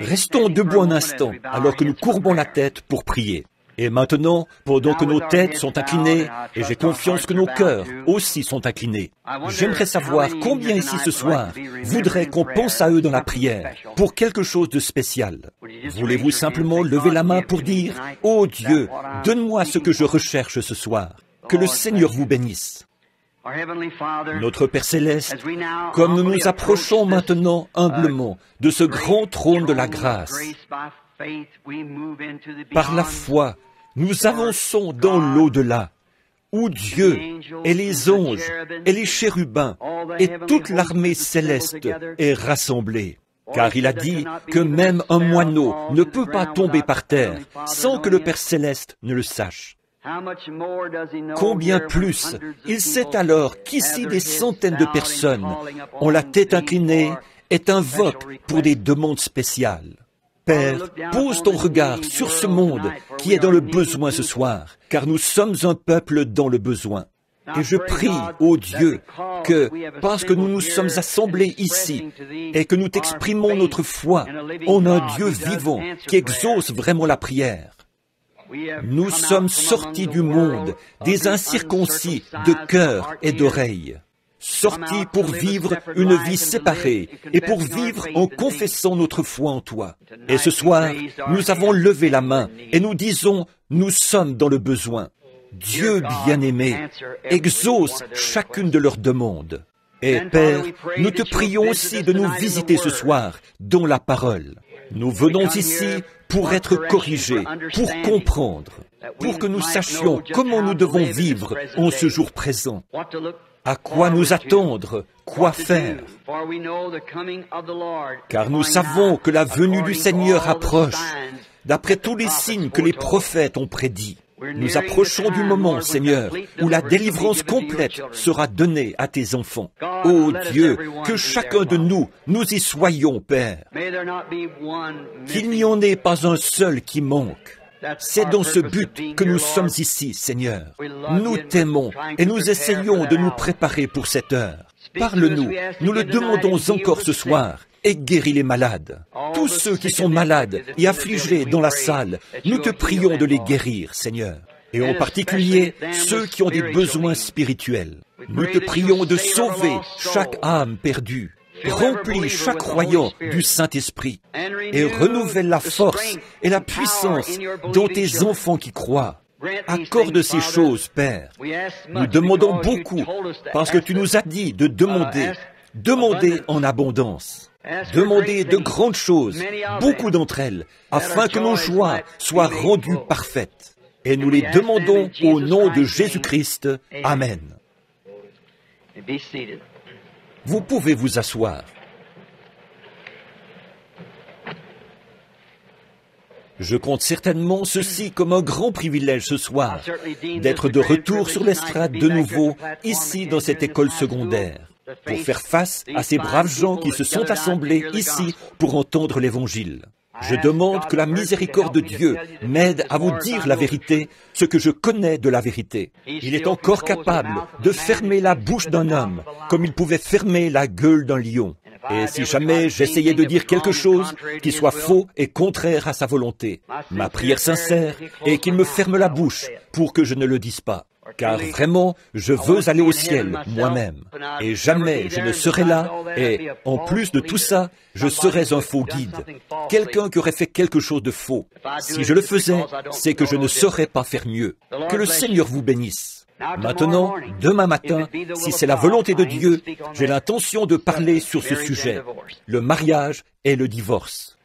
Restons debout un instant alors que nous courbons la tête pour prier. Et maintenant, pendant que nos têtes sont inclinées, et j'ai confiance que nos cœurs aussi sont inclinés, j'aimerais savoir combien ici ce soir voudraient qu'on pense à eux dans la prière pour quelque chose de spécial. Voulez-vous simplement lever la main pour dire, Oh Dieu, donne-moi ce que je recherche ce soir. Que le Seigneur vous bénisse. Notre Père céleste, comme nous nous approchons maintenant humblement de ce grand trône de la grâce, par la foi, nous avançons dans l'au-delà, où Dieu et les anges et les chérubins et toute l'armée céleste est rassemblée. Car il a dit que même un moineau ne peut pas tomber par terre sans que le Père céleste ne le sache. Combien plus il sait alors qu'ici des centaines de personnes. ont la tête inclinée et invoquent pour des demandes spéciales. Père, pose ton regard sur ce monde qui est dans le besoin ce soir, car nous sommes un peuple dans le besoin. Et je prie, ô Dieu, que parce que nous nous sommes assemblés ici et que nous t'exprimons notre foi en un Dieu vivant qui exauce vraiment la prière, nous sommes sortis du monde des incirconcis de cœur et d'oreille sortis pour vivre une vie séparée et pour vivre en confessant notre foi en toi. Et ce soir, nous avons levé la main et nous disons, nous sommes dans le besoin. Dieu bien-aimé, exauce chacune de leurs demandes. Et Père, nous te prions aussi de nous visiter ce soir dans la parole. Nous venons ici pour être corrigés, pour comprendre, pour que nous sachions comment nous devons vivre en ce jour présent. À quoi nous attendre Quoi faire Car nous savons que la venue du Seigneur approche, d'après tous les signes que les prophètes ont prédits. Nous approchons du moment, Seigneur, où la délivrance complète sera donnée à tes enfants. Ô Dieu, que chacun de nous, nous y soyons, Père. Qu'il n'y en ait pas un seul qui manque. C'est dans ce but que nous sommes ici, Seigneur. Nous t'aimons et nous essayons de nous préparer pour cette heure. Parle-nous, nous le demandons encore ce soir, et guéris les malades. Tous ceux qui sont malades et affligés dans la salle, nous te prions de les guérir, Seigneur. Et en particulier ceux qui ont des besoins spirituels. Nous te prions de sauver chaque âme perdue Remplis chaque croyant du Saint-Esprit et renouvelle la force et la puissance dans tes enfants qui croient. Accorde ces choses, Père. Nous demandons beaucoup parce que tu nous as dit de demander, demander en abondance. Demander de grandes choses, beaucoup d'entre elles, afin que nos joies soient rendues parfaites. Et nous les demandons au nom de Jésus-Christ. Amen. Vous pouvez vous asseoir. Je compte certainement ceci comme un grand privilège ce soir, d'être de retour sur l'estrade de nouveau, ici dans cette école secondaire, pour faire face à ces braves gens qui se sont assemblés ici pour entendre l'Évangile. Je demande que la miséricorde de Dieu m'aide à vous dire la vérité, ce que je connais de la vérité. Il est encore capable de fermer la bouche d'un homme comme il pouvait fermer la gueule d'un lion. Et si jamais j'essayais de dire quelque chose qui soit faux et contraire à sa volonté, ma prière sincère est qu'il me ferme la bouche pour que je ne le dise pas car vraiment, je veux aller au ciel moi-même. Et jamais je ne serai là, et en plus de tout ça, je serais un faux guide, quelqu'un qui aurait fait quelque chose de faux. Si je le faisais, c'est que je ne saurais pas faire mieux. Que le Seigneur vous bénisse. Maintenant, demain matin, si c'est la volonté de Dieu, j'ai l'intention de parler sur ce sujet, le mariage et le divorce.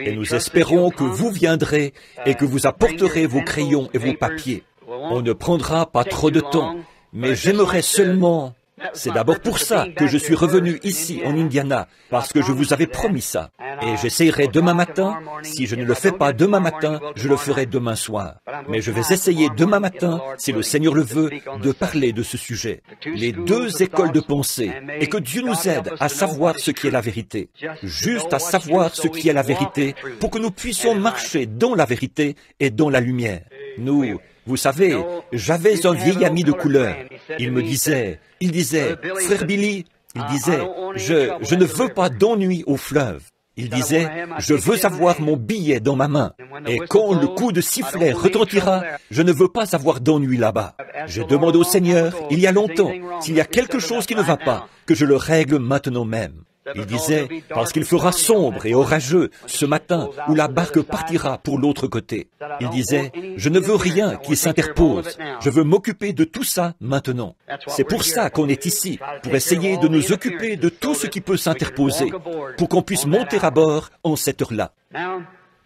Et nous espérons que vous viendrez et que vous apporterez vos crayons et vos papiers. On ne prendra pas trop de temps, mais j'aimerais seulement... C'est d'abord pour ça que je suis revenu ici en Indiana, parce que je vous avais promis ça. Et j'essayerai demain matin, si je ne le fais pas demain matin, je le ferai demain soir. Mais je vais essayer demain matin, si le Seigneur le veut, de parler de ce sujet. Les deux écoles de pensée, et que Dieu nous aide à savoir ce qui est la vérité. Juste à savoir ce qui est la vérité, pour que nous puissions marcher dans la vérité et dans la lumière. Nous, vous savez, j'avais un vieil ami de couleur. Il me disait, il disait, frère Billy, il disait, je, je ne veux pas d'ennui au fleuve. Il disait, je veux avoir mon billet dans ma main. Et quand le coup de sifflet retentira, je ne veux pas avoir d'ennui là-bas. Je demande au Seigneur, il y a longtemps, s'il y a quelque chose qui ne va pas, que je le règle maintenant même. Il disait, parce qu'il fera sombre et orageux ce matin où la barque partira pour l'autre côté. Il disait, je ne veux rien qui s'interpose, je veux m'occuper de tout ça maintenant. C'est pour ça qu'on est ici, pour essayer de nous occuper de tout ce qui peut s'interposer, pour qu'on puisse monter à bord en cette heure-là.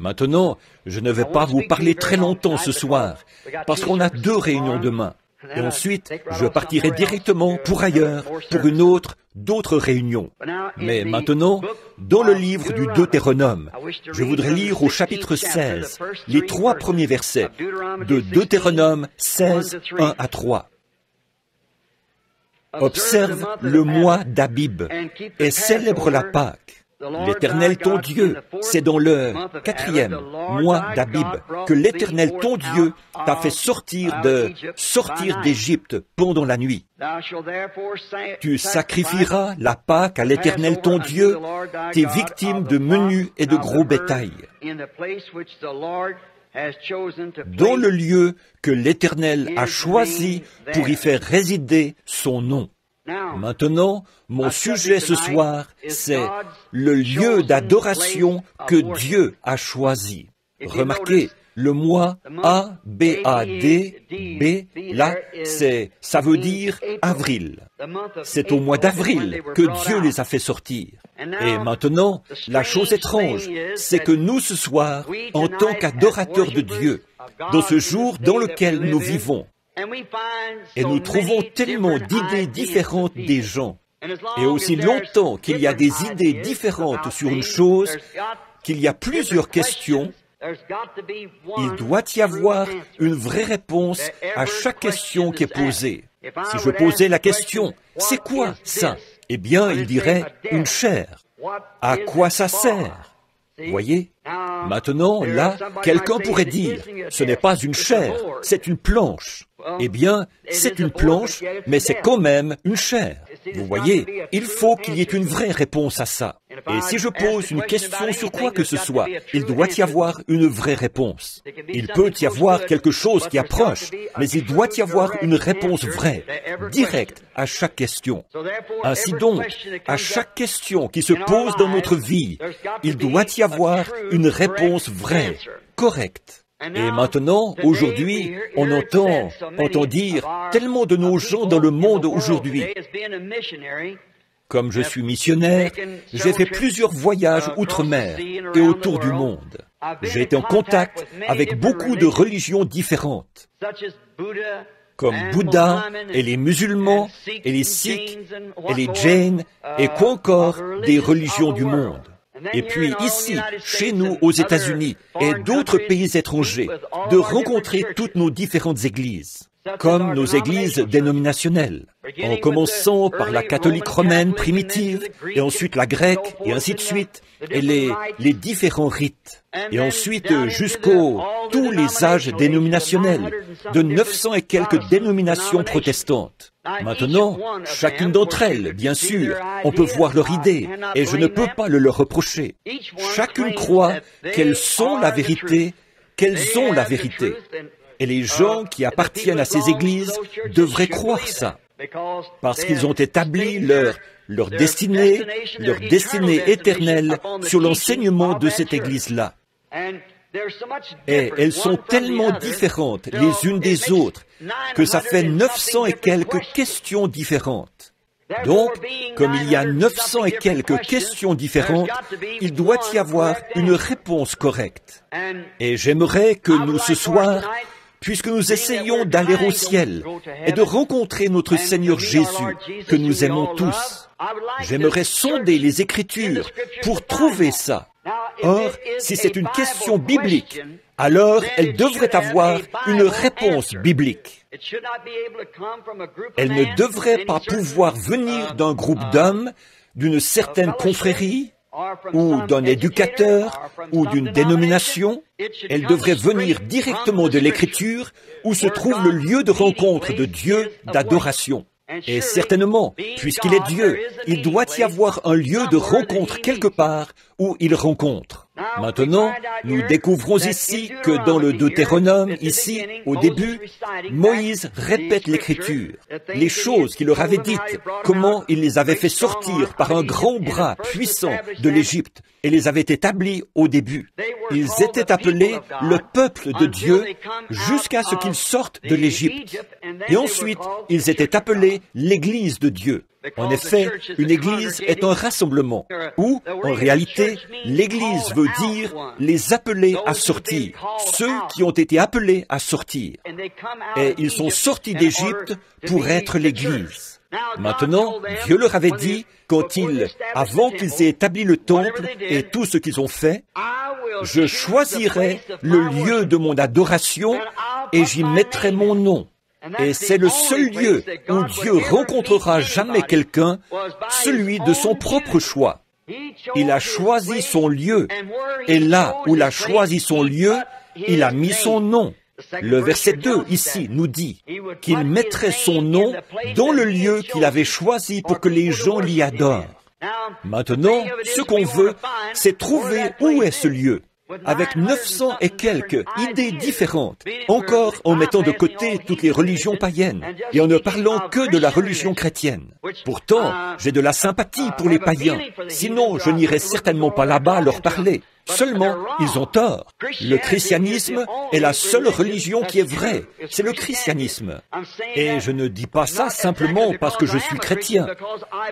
Maintenant, je ne vais pas vous parler très longtemps ce soir, parce qu'on a deux réunions demain. Et ensuite, je partirai directement pour ailleurs, pour une autre, d'autres réunions. Mais maintenant, dans le livre du Deutéronome, je voudrais lire au chapitre 16 les trois premiers versets de Deutéronome 16, 1 à 3. Observe le mois d'Abib et célèbre la Pâque. L'Éternel ton Dieu, c'est dans le quatrième mois d'Abib que l'Éternel ton Dieu t'a fait sortir de sortir d'Égypte pendant la nuit. Tu sacrifieras la Pâque à l'Éternel ton Dieu, tes victimes de menus et de gros bétail. Dans le lieu que l'Éternel a choisi pour y faire résider son nom. Maintenant, mon sujet ce soir, c'est le lieu d'adoration que Dieu a choisi. Remarquez, le mois A, B, A, D, B, là, c'est, ça veut dire avril. C'est au mois d'avril que Dieu les a fait sortir. Et maintenant, la chose étrange, c'est que nous ce soir, en tant qu'adorateurs de Dieu, dans ce jour dans lequel nous vivons, et nous trouvons tellement d'idées différentes des gens. Et aussi longtemps qu'il y a des idées différentes sur une chose, qu'il y a plusieurs questions, il doit y avoir une vraie réponse à chaque question qui est posée. Si je posais la question, c'est quoi ça? Eh bien, il dirait une chair. À quoi ça sert? Voyez? Maintenant, là, quelqu'un pourrait dire, ce n'est pas une chair, c'est une planche. Eh bien, c'est une planche, mais c'est quand même une chair. Vous voyez, il faut qu'il y ait une vraie réponse à ça. Et si je pose une question sur quoi que ce soit, il doit y avoir une vraie réponse. Il peut y avoir quelque chose qui approche, mais il doit y avoir une réponse vraie, directe à chaque question. Ainsi donc, à chaque question qui se pose dans notre vie, il doit y avoir une réponse vraie, correcte. Et maintenant, aujourd'hui, on entend, entend dire tellement de nos gens dans le monde aujourd'hui. Comme je suis missionnaire, j'ai fait plusieurs voyages outre-mer et autour du monde. J'ai été en contact avec beaucoup de religions différentes, comme Bouddha et les musulmans et les Sikhs et les Jains et quoi encore des religions du monde. Et puis ici, chez nous aux États-Unis et d'autres pays étrangers, de rencontrer toutes nos différentes églises, comme nos églises dénominationnelles, en commençant par la catholique romaine primitive, et ensuite la grecque, et ainsi de suite, et les, différents rites, et ensuite jusqu'aux tous les âges dénominationnels, de 900 et quelques dénominations protestantes. Maintenant, chacune d'entre elles, bien sûr, on peut voir leur idée, et je ne peux pas le leur reprocher. Chacune croit qu'elles sont la vérité, qu'elles ont la vérité. Et les gens qui appartiennent à ces églises devraient croire ça, parce qu'ils ont établi leur, leur destinée, leur destinée éternelle sur l'enseignement de cette église-là. Et elles sont tellement différentes les unes des autres que ça fait 900 et quelques questions différentes. Donc, comme il y a 900 et quelques questions différentes, il doit y avoir une réponse correcte. Et j'aimerais que nous, ce soir, puisque nous essayons d'aller au ciel et de rencontrer notre Seigneur Jésus, que nous aimons tous, j'aimerais sonder les Écritures pour trouver ça. Or, si c'est une question biblique, alors elle devrait avoir une réponse biblique. Elle ne devrait pas pouvoir venir d'un groupe d'hommes, d'une certaine confrérie, ou d'un éducateur, ou d'une dénomination. Elle devrait venir directement de l'Écriture, où se trouve le lieu de rencontre de Dieu, d'adoration. Et certainement, puisqu'il est Dieu, il doit y avoir un lieu de rencontre quelque part où il rencontre. Maintenant, nous découvrons ici que dans le Deutéronome, ici, au début, Moïse répète l'écriture, les choses qu'il leur avait dites, comment il les avait fait sortir par un grand bras puissant de l'Égypte et les avait établis au début. Ils étaient appelés le peuple de Dieu jusqu'à ce qu'ils sortent de l'Égypte. Et ensuite, ils étaient appelés l'Église de Dieu. En effet, une église est un rassemblement où, en réalité, l'église veut dire les appeler à sortir, ceux qui ont été appelés à sortir. Et ils sont sortis d'Égypte pour être l'église. Maintenant, Dieu leur avait dit, quand ils, avant qu'ils aient établi le temple et tout ce qu'ils ont fait, je choisirai le lieu de mon adoration et j'y mettrai mon nom. Et c'est le seul lieu où Dieu rencontrera jamais quelqu'un, celui de son propre choix. Il a choisi son lieu, et là où il a choisi son lieu, il a mis son nom. Le verset 2 ici nous dit qu'il mettrait son nom dans le lieu qu'il avait choisi pour que les gens l'y adorent. Maintenant, ce qu'on veut, c'est trouver où est ce lieu avec 900 et quelques idées différentes, encore en mettant de côté toutes les religions païennes et en ne parlant que de la religion chrétienne. Pourtant, j'ai de la sympathie pour les païens, sinon je n'irai certainement pas là-bas leur parler. Seulement, ils ont tort. Le christianisme est la seule religion qui est vraie. C'est le christianisme. Et je ne dis pas ça simplement parce que je suis chrétien.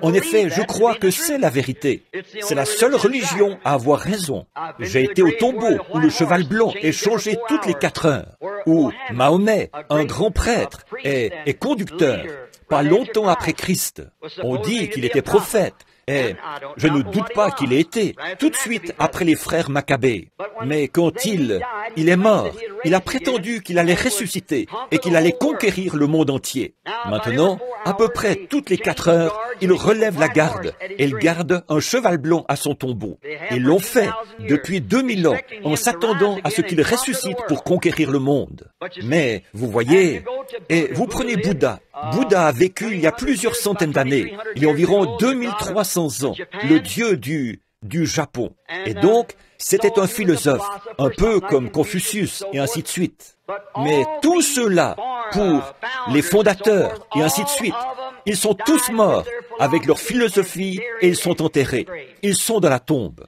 En effet, je crois que c'est la vérité. C'est la seule religion à avoir raison. J'ai été au tombeau où le cheval blanc est changé toutes les quatre heures, où Mahomet, un grand prêtre, est, conducteur, pas longtemps après Christ. On dit qu'il était prophète, et je ne doute pas qu'il ait été, tout de suite après les frères Maccabées. Mais quand il, il est mort, il a prétendu qu'il allait ressusciter et qu'il allait conquérir le monde entier. Maintenant, à peu près toutes les quatre heures, il relève la garde et il garde un cheval blanc à son tombeau. Ils l'ont fait depuis 2000 ans en s'attendant à ce qu'il ressuscite pour conquérir le monde. Mais, vous voyez, et vous prenez Bouddha. Bouddha a vécu il y a plusieurs centaines d'années, il y a environ 2300 ans, le dieu du, du Japon. Et donc, c'était un philosophe, un peu comme Confucius et ainsi de suite. Mais tous ceux-là, pour les fondateurs et ainsi de suite, ils sont tous morts avec leur philosophie et ils sont enterrés. Ils sont dans la tombe.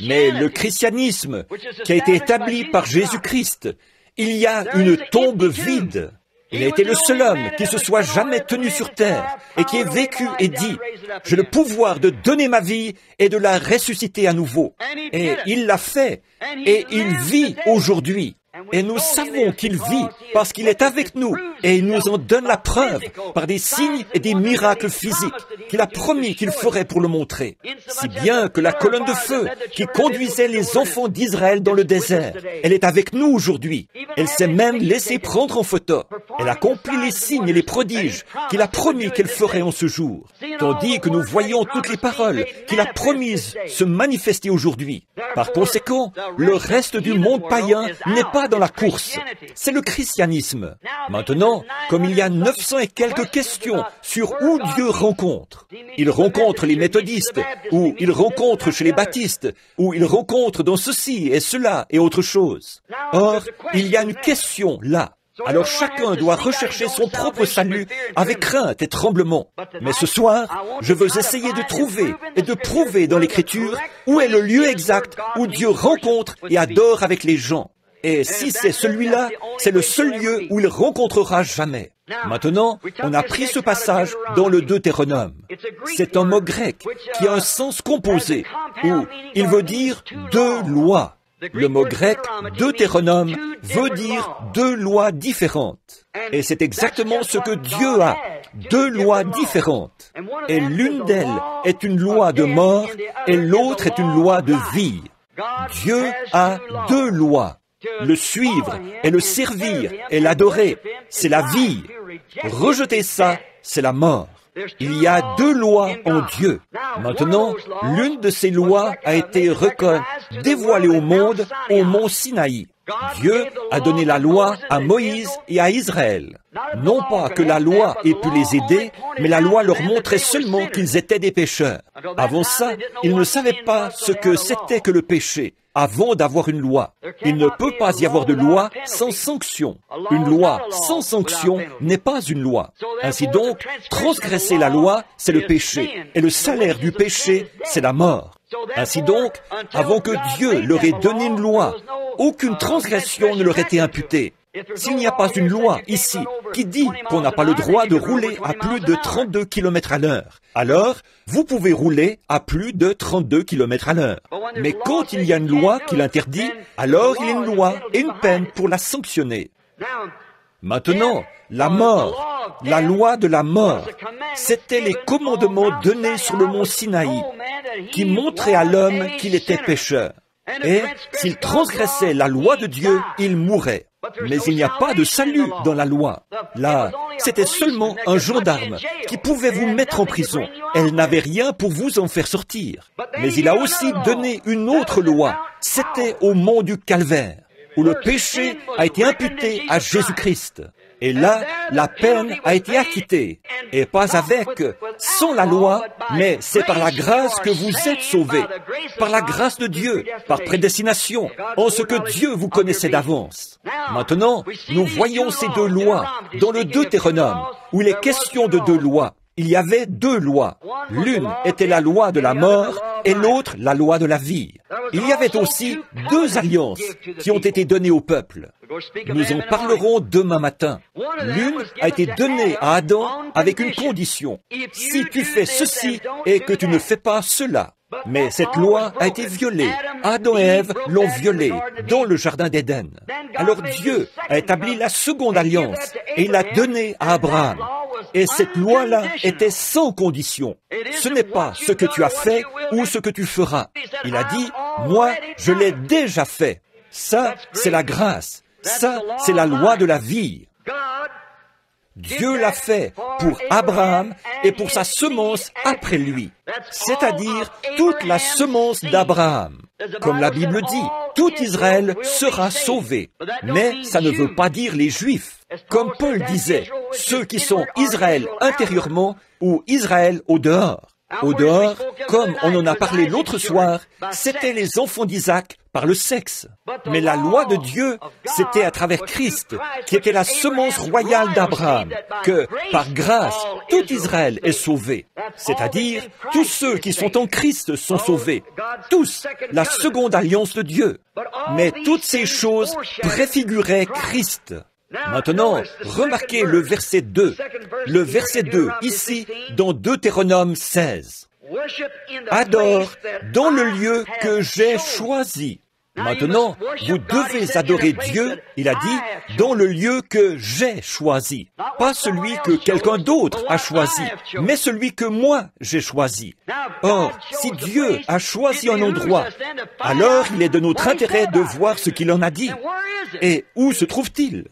Mais le christianisme qui a été établi par Jésus-Christ, il y a une tombe vide. Il a été le seul homme qui se soit jamais tenu sur terre et qui ait vécu et dit, j'ai le pouvoir de donner ma vie et de la ressusciter à nouveau. Et il l'a fait. Et il vit aujourd'hui. Et nous savons qu'il vit parce qu'il est avec nous et il nous en donne la preuve par des signes et des miracles physiques qu'il a promis qu'il ferait pour le montrer. Si bien que la colonne de feu qui conduisait les enfants d'Israël dans le désert, elle est avec nous aujourd'hui. Elle s'est même laissée prendre en photo. Elle accomplit les signes et les prodiges qu'il a promis qu'elle ferait en ce jour. Tandis que nous voyons toutes les paroles qu'il a promises se manifester aujourd'hui. Par conséquent, le reste du monde païen n'est pas dans la course. C'est le christianisme. Maintenant, comme il y a 900 et quelques questions sur où Dieu rencontre, il rencontre les méthodistes, ou il rencontre chez les baptistes, ou il rencontre dans ceci et cela et autre chose. Or, il y a une question là. Alors chacun doit rechercher son propre salut avec crainte et tremblement. Mais ce soir, je veux essayer de trouver et de prouver dans l'Écriture où est le lieu exact où Dieu rencontre et adore avec les gens. Et si c'est celui-là, c'est le seul lieu où il rencontrera jamais. Maintenant, on a pris ce passage dans le Deutéronome. C'est un mot grec qui a un sens composé, où il veut dire deux lois. Le mot grec Deutéronome veut dire deux lois différentes. Et c'est exactement ce que Dieu a, deux lois différentes. Et l'une d'elles est une loi de mort et l'autre est une loi de vie. Dieu a deux lois. Le suivre et le servir et l'adorer, c'est la vie. Rejeter ça, c'est la mort. Il y a deux lois en Dieu. Maintenant, l'une de ces lois a été dévoilée au monde au mont Sinaï. Dieu a donné la loi à Moïse et à Israël. Non pas que la loi ait pu les aider, mais la loi leur montrait seulement qu'ils étaient des pécheurs. Avant ça, ils ne savaient pas ce que c'était que le péché avant d'avoir une loi. Il ne peut pas y avoir de loi sans sanction. Une loi sans sanction n'est pas une loi. Ainsi donc, transgresser la loi, c'est le péché. Et le salaire du péché, c'est la mort. Ainsi donc, avant que Dieu leur ait donné une loi, aucune transgression ne leur était imputée. S'il n'y a pas une loi ici qui dit qu'on n'a pas le droit de rouler à plus de 32 km à l'heure, alors vous pouvez rouler à plus de 32 km à l'heure. Mais quand il y a une loi qui l'interdit, alors il y a une loi et une peine pour la sanctionner. Maintenant, la mort, la loi de la mort, c'était les commandements donnés sur le mont Sinaï qui montraient à l'homme qu'il était pécheur. Et s'il transgressait la loi de Dieu, il mourrait. Mais il n'y a pas de salut dans la loi. Là, c'était seulement un gendarme qui pouvait vous mettre en prison. Elle n'avait rien pour vous en faire sortir. Mais il a aussi donné une autre loi. C'était au mont du Calvaire, où le péché a été imputé à Jésus-Christ. Et là, la peine a été acquittée. Et pas avec, sans la loi, mais c'est par la grâce que vous êtes sauvés. Par la grâce de Dieu, par prédestination, en ce que Dieu vous connaissait d'avance. Maintenant, nous voyons ces deux lois dans le Deutéronome, où il est question de deux lois il y avait deux lois. L'une était la loi de la mort et l'autre la loi de la vie. Il y avait aussi deux alliances qui ont été données au peuple. Nous en parlerons demain matin. L'une a été donnée à Adam avec une condition. Si tu fais ceci et que tu ne fais pas cela, mais cette loi a été violée. Adam et Ève l'ont violée dans le jardin d'Éden. Alors Dieu a établi la seconde alliance et l'a donnée à Abraham. Et cette loi-là était sans condition. Ce n'est pas ce que tu as fait ou ce que tu feras. Il a dit, moi, je l'ai déjà fait. Ça, c'est la grâce. Ça, c'est la loi de la vie. Dieu l'a fait pour Abraham et pour sa semence après lui, c'est-à-dire toute la semence d'Abraham. Comme la Bible dit, tout Israël sera sauvé. Mais ça ne veut pas dire les Juifs. Comme Paul disait, ceux qui sont Israël intérieurement ou Israël au dehors. Au dehors, comme on en a parlé l'autre soir, c'étaient les enfants d'Isaac par le sexe. Mais la loi de Dieu, c'était à travers Christ, qui était la semence royale d'Abraham, que par grâce, tout Israël est sauvé. C'est-à-dire, tous ceux qui sont en Christ sont sauvés. Tous, la seconde alliance de Dieu. Mais toutes ces choses préfiguraient Christ. Maintenant, remarquez le verset 2. Le verset 2, ici, dans Deutéronome 16. Adore dans le lieu que j'ai choisi. Maintenant, vous devez adorer Dieu, il a dit, dans le lieu que j'ai choisi. Pas celui que quelqu'un d'autre a choisi, mais celui que moi j'ai choisi. Or, si Dieu a choisi un endroit, alors il est de notre intérêt de voir ce qu'il en a dit. Et où se trouve-t-il?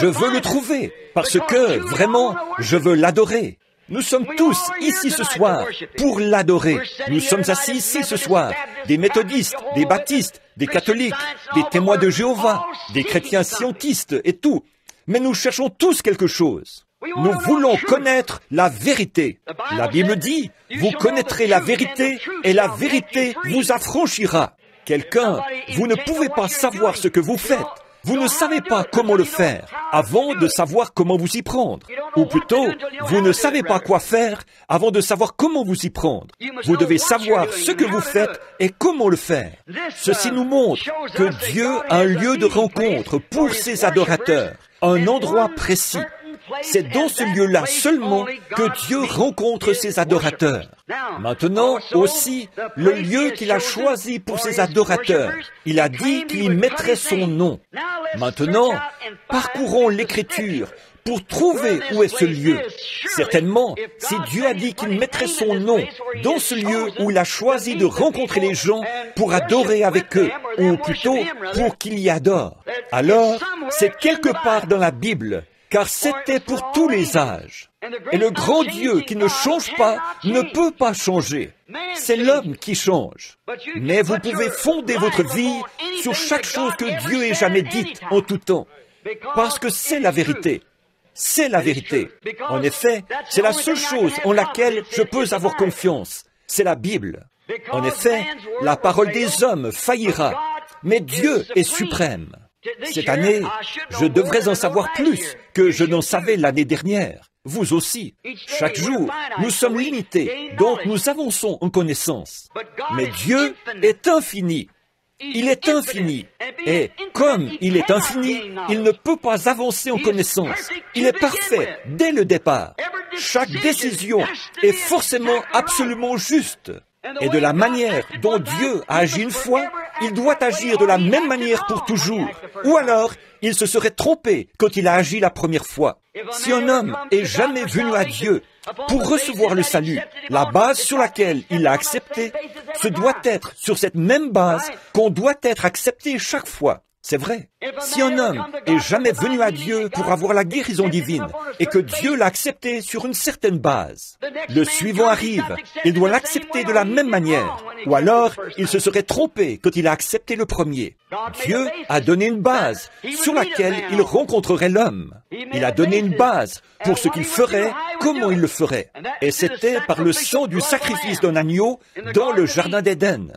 Je veux le trouver, parce que, vraiment, je veux l'adorer. Nous sommes tous ici ce soir pour l'adorer. Nous sommes assis ici ce soir, des méthodistes, des baptistes, des catholiques, des témoins de Jéhovah, des chrétiens scientistes et tout. Mais nous cherchons tous quelque chose. Nous voulons connaître la vérité. La Bible dit, vous connaîtrez la vérité et la vérité vous affranchira. Quelqu'un, vous ne pouvez pas savoir ce que vous faites vous ne savez pas comment le faire avant de savoir comment vous y prendre. Ou plutôt, vous ne savez pas quoi faire avant de savoir comment vous y prendre. Vous devez savoir ce que vous faites et comment le faire. Ceci nous montre que Dieu a un lieu de rencontre pour ses adorateurs, un endroit précis. C'est dans ce lieu-là seulement que Dieu rencontre ses adorateurs. Maintenant aussi, le lieu qu'il a choisi pour ses adorateurs, il a dit qu'il y mettrait son nom. Maintenant, parcourons l'Écriture pour trouver où est ce lieu. Certainement, si Dieu a dit qu'il mettrait son nom dans ce lieu où il a choisi de rencontrer les gens pour adorer avec eux, ou plutôt pour qu'il y adore, alors c'est quelque part dans la Bible car c'était pour tous les âges. Et le grand Dieu qui ne change pas ne peut pas changer. C'est l'homme qui change. Mais vous pouvez fonder votre vie sur chaque chose que Dieu ait jamais dite en tout temps, parce que c'est la vérité. C'est la vérité. En effet, c'est la seule chose en laquelle je peux avoir confiance. C'est la Bible. En effet, la parole des hommes faillira, mais Dieu est suprême. Cette année, je devrais en savoir plus que je n'en savais l'année dernière. Vous aussi. Chaque jour, nous sommes limités, donc nous avançons en connaissance. Mais Dieu est infini. Il est infini. Et comme il est infini, il ne peut pas avancer en connaissance. Il est parfait dès le départ. Chaque décision est forcément absolument juste. Et de la manière dont Dieu a agi une fois, il doit agir de la même manière pour toujours. Ou alors, il se serait trompé quand il a agi la première fois. Si un homme est jamais venu à Dieu pour recevoir le salut, la base sur laquelle il l'a accepté, ce doit être sur cette même base qu'on doit être accepté chaque fois. C'est vrai. Si un homme est jamais venu à Dieu pour avoir la guérison divine et que Dieu l'a accepté sur une certaine base, le suivant arrive, il doit l'accepter de la même manière. Ou alors, il se serait trompé quand il a accepté le premier. Dieu a donné une base sur laquelle il rencontrerait l'homme. Il a donné une base pour ce qu'il ferait, comment il le ferait. Et c'était par le sang du sacrifice d'un agneau dans le Jardin d'Éden.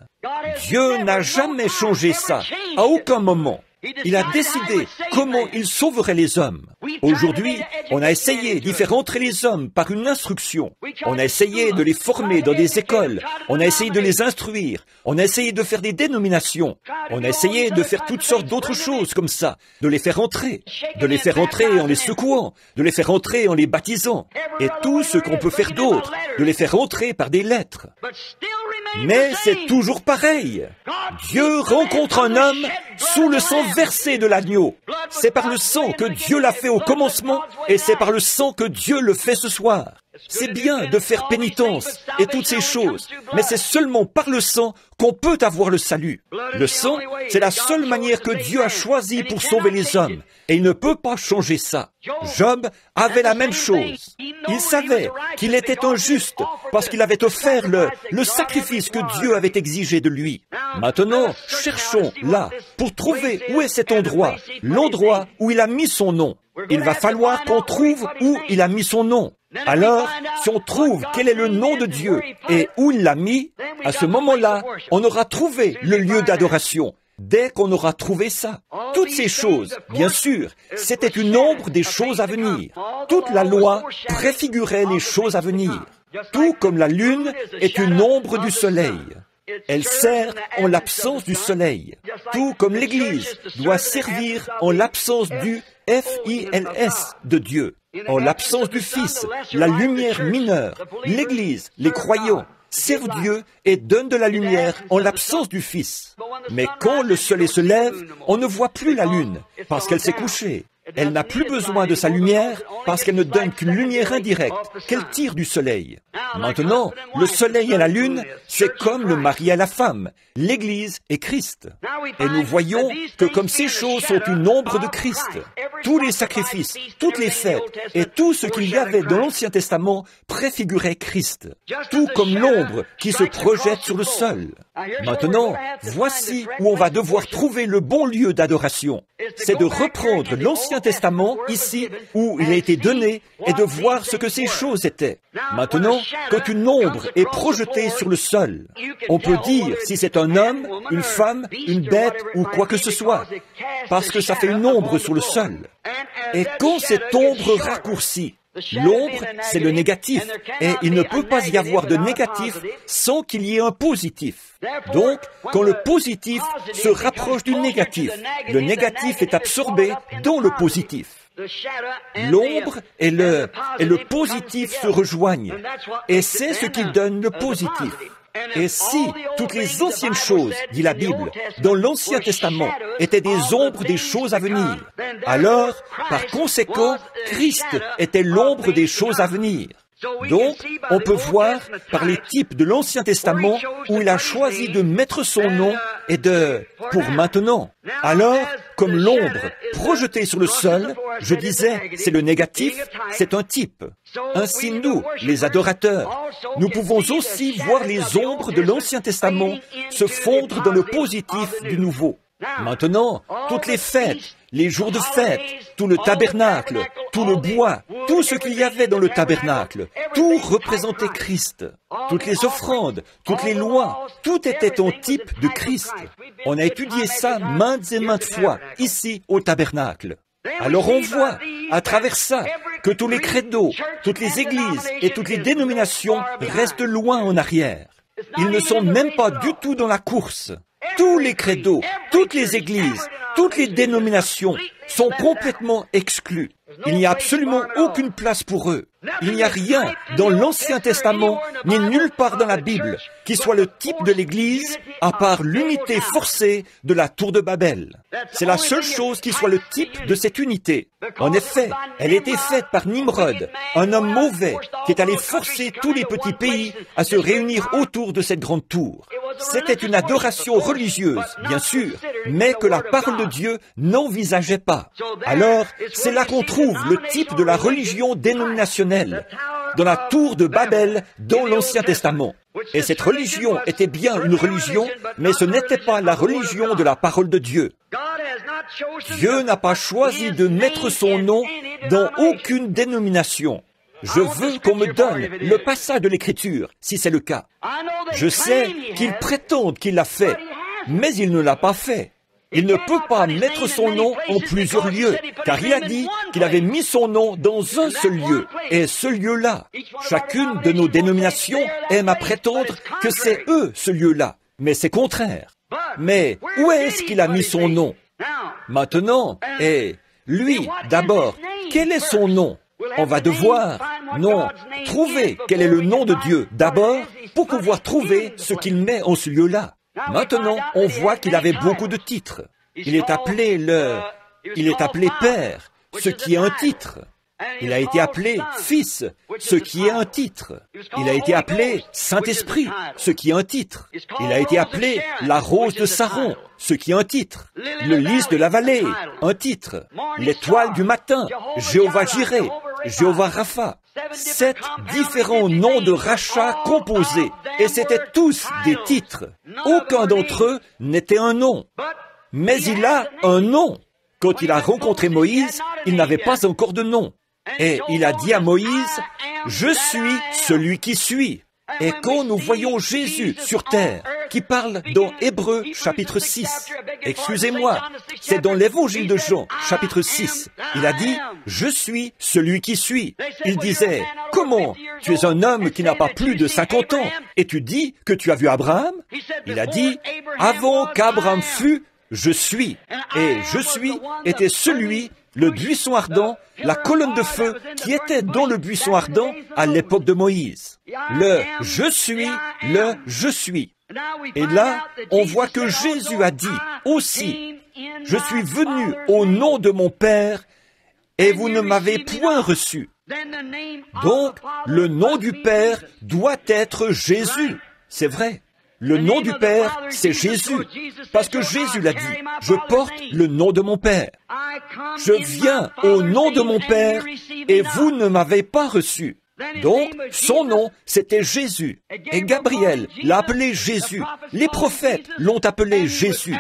Dieu n'a jamais changé ça, à aucun moment. Il a décidé comment il sauverait les hommes. Aujourd'hui, on a essayé d'y faire entrer les hommes par une instruction. On a essayé de les former dans des écoles. On a essayé de les instruire. On a essayé de faire des dénominations. On a essayé de faire toutes sortes d'autres choses comme ça. De les faire entrer. De les faire entrer en les secouant. De les faire entrer en les baptisant. Et tout ce qu'on peut faire d'autre. De les faire entrer par des lettres. Mais c'est toujours pareil. Dieu rencontre un homme sous le sang versé de l'agneau. C'est par le sang que Dieu l'a fait au commencement et c'est par le sang que Dieu le fait ce soir. C'est bien de faire pénitence et toutes ces choses, mais c'est seulement par le sang qu'on peut avoir le salut. Le sang, c'est la seule manière que Dieu a choisie pour sauver les hommes, et il ne peut pas changer ça. Job avait la même chose. Il savait qu'il était injuste parce qu'il avait offert le, le sacrifice que Dieu avait exigé de lui. Maintenant, cherchons là pour trouver où est cet endroit, l'endroit où il a mis son nom. Il va falloir qu'on trouve où il a mis son nom. Alors, si on trouve quel est le nom de Dieu et où il l'a mis, à ce moment-là, on aura trouvé le lieu d'adoration. Dès qu'on aura trouvé ça, toutes ces choses, bien sûr, c'était une ombre des choses à venir. Toute la loi préfigurait les choses à venir, tout comme la lune est une ombre du soleil. Elle sert en l'absence du soleil, tout comme l'Église doit servir en l'absence du F-I-L-S de Dieu, en l'absence du Fils, la lumière mineure, l'Église, les croyants, servent Dieu et donnent de la lumière en l'absence du Fils. Mais quand le soleil se lève, on ne voit plus la lune, parce qu'elle s'est couchée. Elle n'a plus besoin de sa lumière parce qu'elle ne donne qu'une lumière indirecte qu'elle tire du soleil. Maintenant, le soleil et la lune, c'est comme le mari et la femme, l'Église et Christ. Et nous voyons que comme ces choses sont une ombre de Christ, tous les sacrifices, toutes les fêtes et tout ce qu'il y avait dans l'Ancien Testament préfigurait Christ, tout comme l'ombre qui se projette sur le sol. Maintenant, voici où on va devoir trouver le bon lieu d'adoration. C'est de reprendre l'Ancien Testament ici où il a été donné et de voir ce que ces choses étaient. Maintenant, quand une ombre est projetée sur le sol, on peut dire si c'est un homme, une femme, une bête ou quoi que ce soit, parce que ça fait une ombre sur le sol. Et quand cette ombre raccourcit, L'ombre, c'est le négatif, et il ne peut pas y avoir de négatif sans qu'il y ait un positif. Donc, quand le positif se rapproche du négatif, le négatif est absorbé dans le positif. L'ombre et le, et le positif se rejoignent, et c'est ce qui donne le positif. Et si toutes les anciennes choses, dit la Bible, dans l'Ancien Testament, étaient des ombres des choses à venir, alors, par conséquent, Christ était l'ombre des choses à venir. Donc, on peut voir par les types de l'Ancien Testament où il a choisi de mettre son nom et de pour maintenant. Alors, comme l'ombre projetée sur le sol, je disais, c'est le négatif, c'est un type. Ainsi nous, les adorateurs, nous pouvons aussi voir les ombres de l'Ancien Testament se fondre dans le positif du Nouveau. Maintenant, toutes les fêtes, les jours de fête, tout le tabernacle, tout le bois, tout ce qu'il y avait dans le tabernacle, tout représentait Christ. Toutes les offrandes, toutes les lois, tout était en type de Christ. On a étudié ça maintes et maintes fois, ici au tabernacle. Alors on voit, à travers ça, que tous les credos, toutes les églises et toutes les dénominations restent loin en arrière. Ils ne sont même pas du tout dans la course. Tous les credos, toutes les églises, toutes les dénominations sont complètement exclus. Il n'y a absolument aucune place pour eux. Il n'y a rien dans l'Ancien Testament, ni nulle part dans la Bible, qui soit le type de l'Église, à part l'unité forcée de la tour de Babel. C'est la seule chose qui soit le type de cette unité. En effet, elle était faite par Nimrod, un homme mauvais, qui est allé forcer tous les petits pays à se réunir autour de cette grande tour. C'était une adoration religieuse, bien sûr, mais que la parole de Dieu n'envisageait pas. Alors, c'est là qu'on trouve le type de la religion dénominationnelle, dans la tour de Babel dans l'Ancien Testament. Et cette religion était bien une religion, mais ce n'était pas la religion de la parole de Dieu. Dieu n'a pas choisi de mettre son nom dans aucune dénomination. Je veux qu'on me donne le passage de l'Écriture, si c'est le cas. Je sais qu'il prétend qu'il l'a fait, mais il ne l'a pas fait. Il ne peut pas mettre son nom en plusieurs lieux, car il a dit qu'il avait mis son nom dans un seul lieu, et ce lieu-là. Chacune de nos dénominations aime à prétendre que c'est eux ce lieu-là, mais c'est contraire. Mais où est-ce qu'il a mis son nom? Maintenant, et lui, d'abord, quel est son nom? On va devoir, non, trouver quel est le nom de Dieu d'abord pour pouvoir trouver ce qu'il met en ce lieu-là. Maintenant, on voit qu'il avait beaucoup de titres. Il est appelé le, il est appelé Père, ce qui est un titre. Il a été appelé Fils, ce qui est un titre. Il a été appelé Saint-Esprit, ce qui est un titre. Il a été appelé la rose de Saron, ce qui est un titre. Le lys de la vallée, un titre. L'étoile du matin, Jéhovah Jireh, Jéhovah Rapha. Sept différents noms de rachat composés, et c'étaient tous des titres. Aucun d'entre eux n'était un nom. Mais il a un nom. Quand il a rencontré Moïse, il n'avait pas encore de nom. Et il a dit à Moïse, Je suis celui qui suis. Et quand nous voyons Jésus sur terre, qui parle dans Hébreu chapitre 6, excusez-moi, c'est dans l'évangile de Jean chapitre 6, il a dit, je suis celui qui suis. Il disait, comment Tu es un homme qui n'a pas plus de 50 ans et tu dis que tu as vu Abraham? Il a dit, avant qu'Abraham fût, je suis. Et je suis était celui le buisson ardent, la colonne de feu qui était dans le buisson ardent à l'époque de Moïse. Le je suis, le je suis. Et là, on voit que Jésus a dit aussi, je suis venu au nom de mon Père et vous ne m'avez point reçu. Donc, le nom du Père doit être Jésus. C'est vrai. Le nom du Père, c'est Jésus. Parce que Jésus l'a dit, je porte le nom de mon Père. Je viens au nom de mon Père et vous ne m'avez pas reçu. Donc, son nom, c'était Jésus. Et Gabriel l'a appelé Jésus. Les prophètes l'ont appelé Jésus.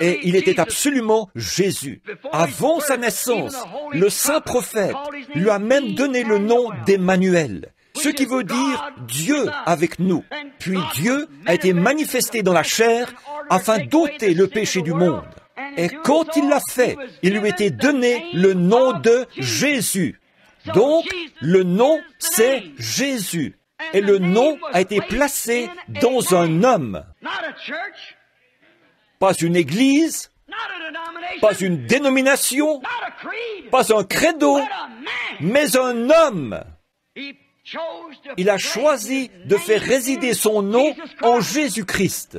Et il était absolument Jésus. Avant sa naissance, le saint prophète lui a même donné le nom d'Emmanuel ce qui veut dire Dieu avec nous. Puis Dieu a été manifesté dans la chair afin d'ôter le péché du monde. Et quand il l'a fait, il lui était donné le nom de Jésus. Donc, le nom, c'est Jésus. Et le nom a été placé dans un homme. Pas une église, pas une dénomination, pas un credo, mais un homme. Il a choisi de faire résider son nom en Jésus-Christ.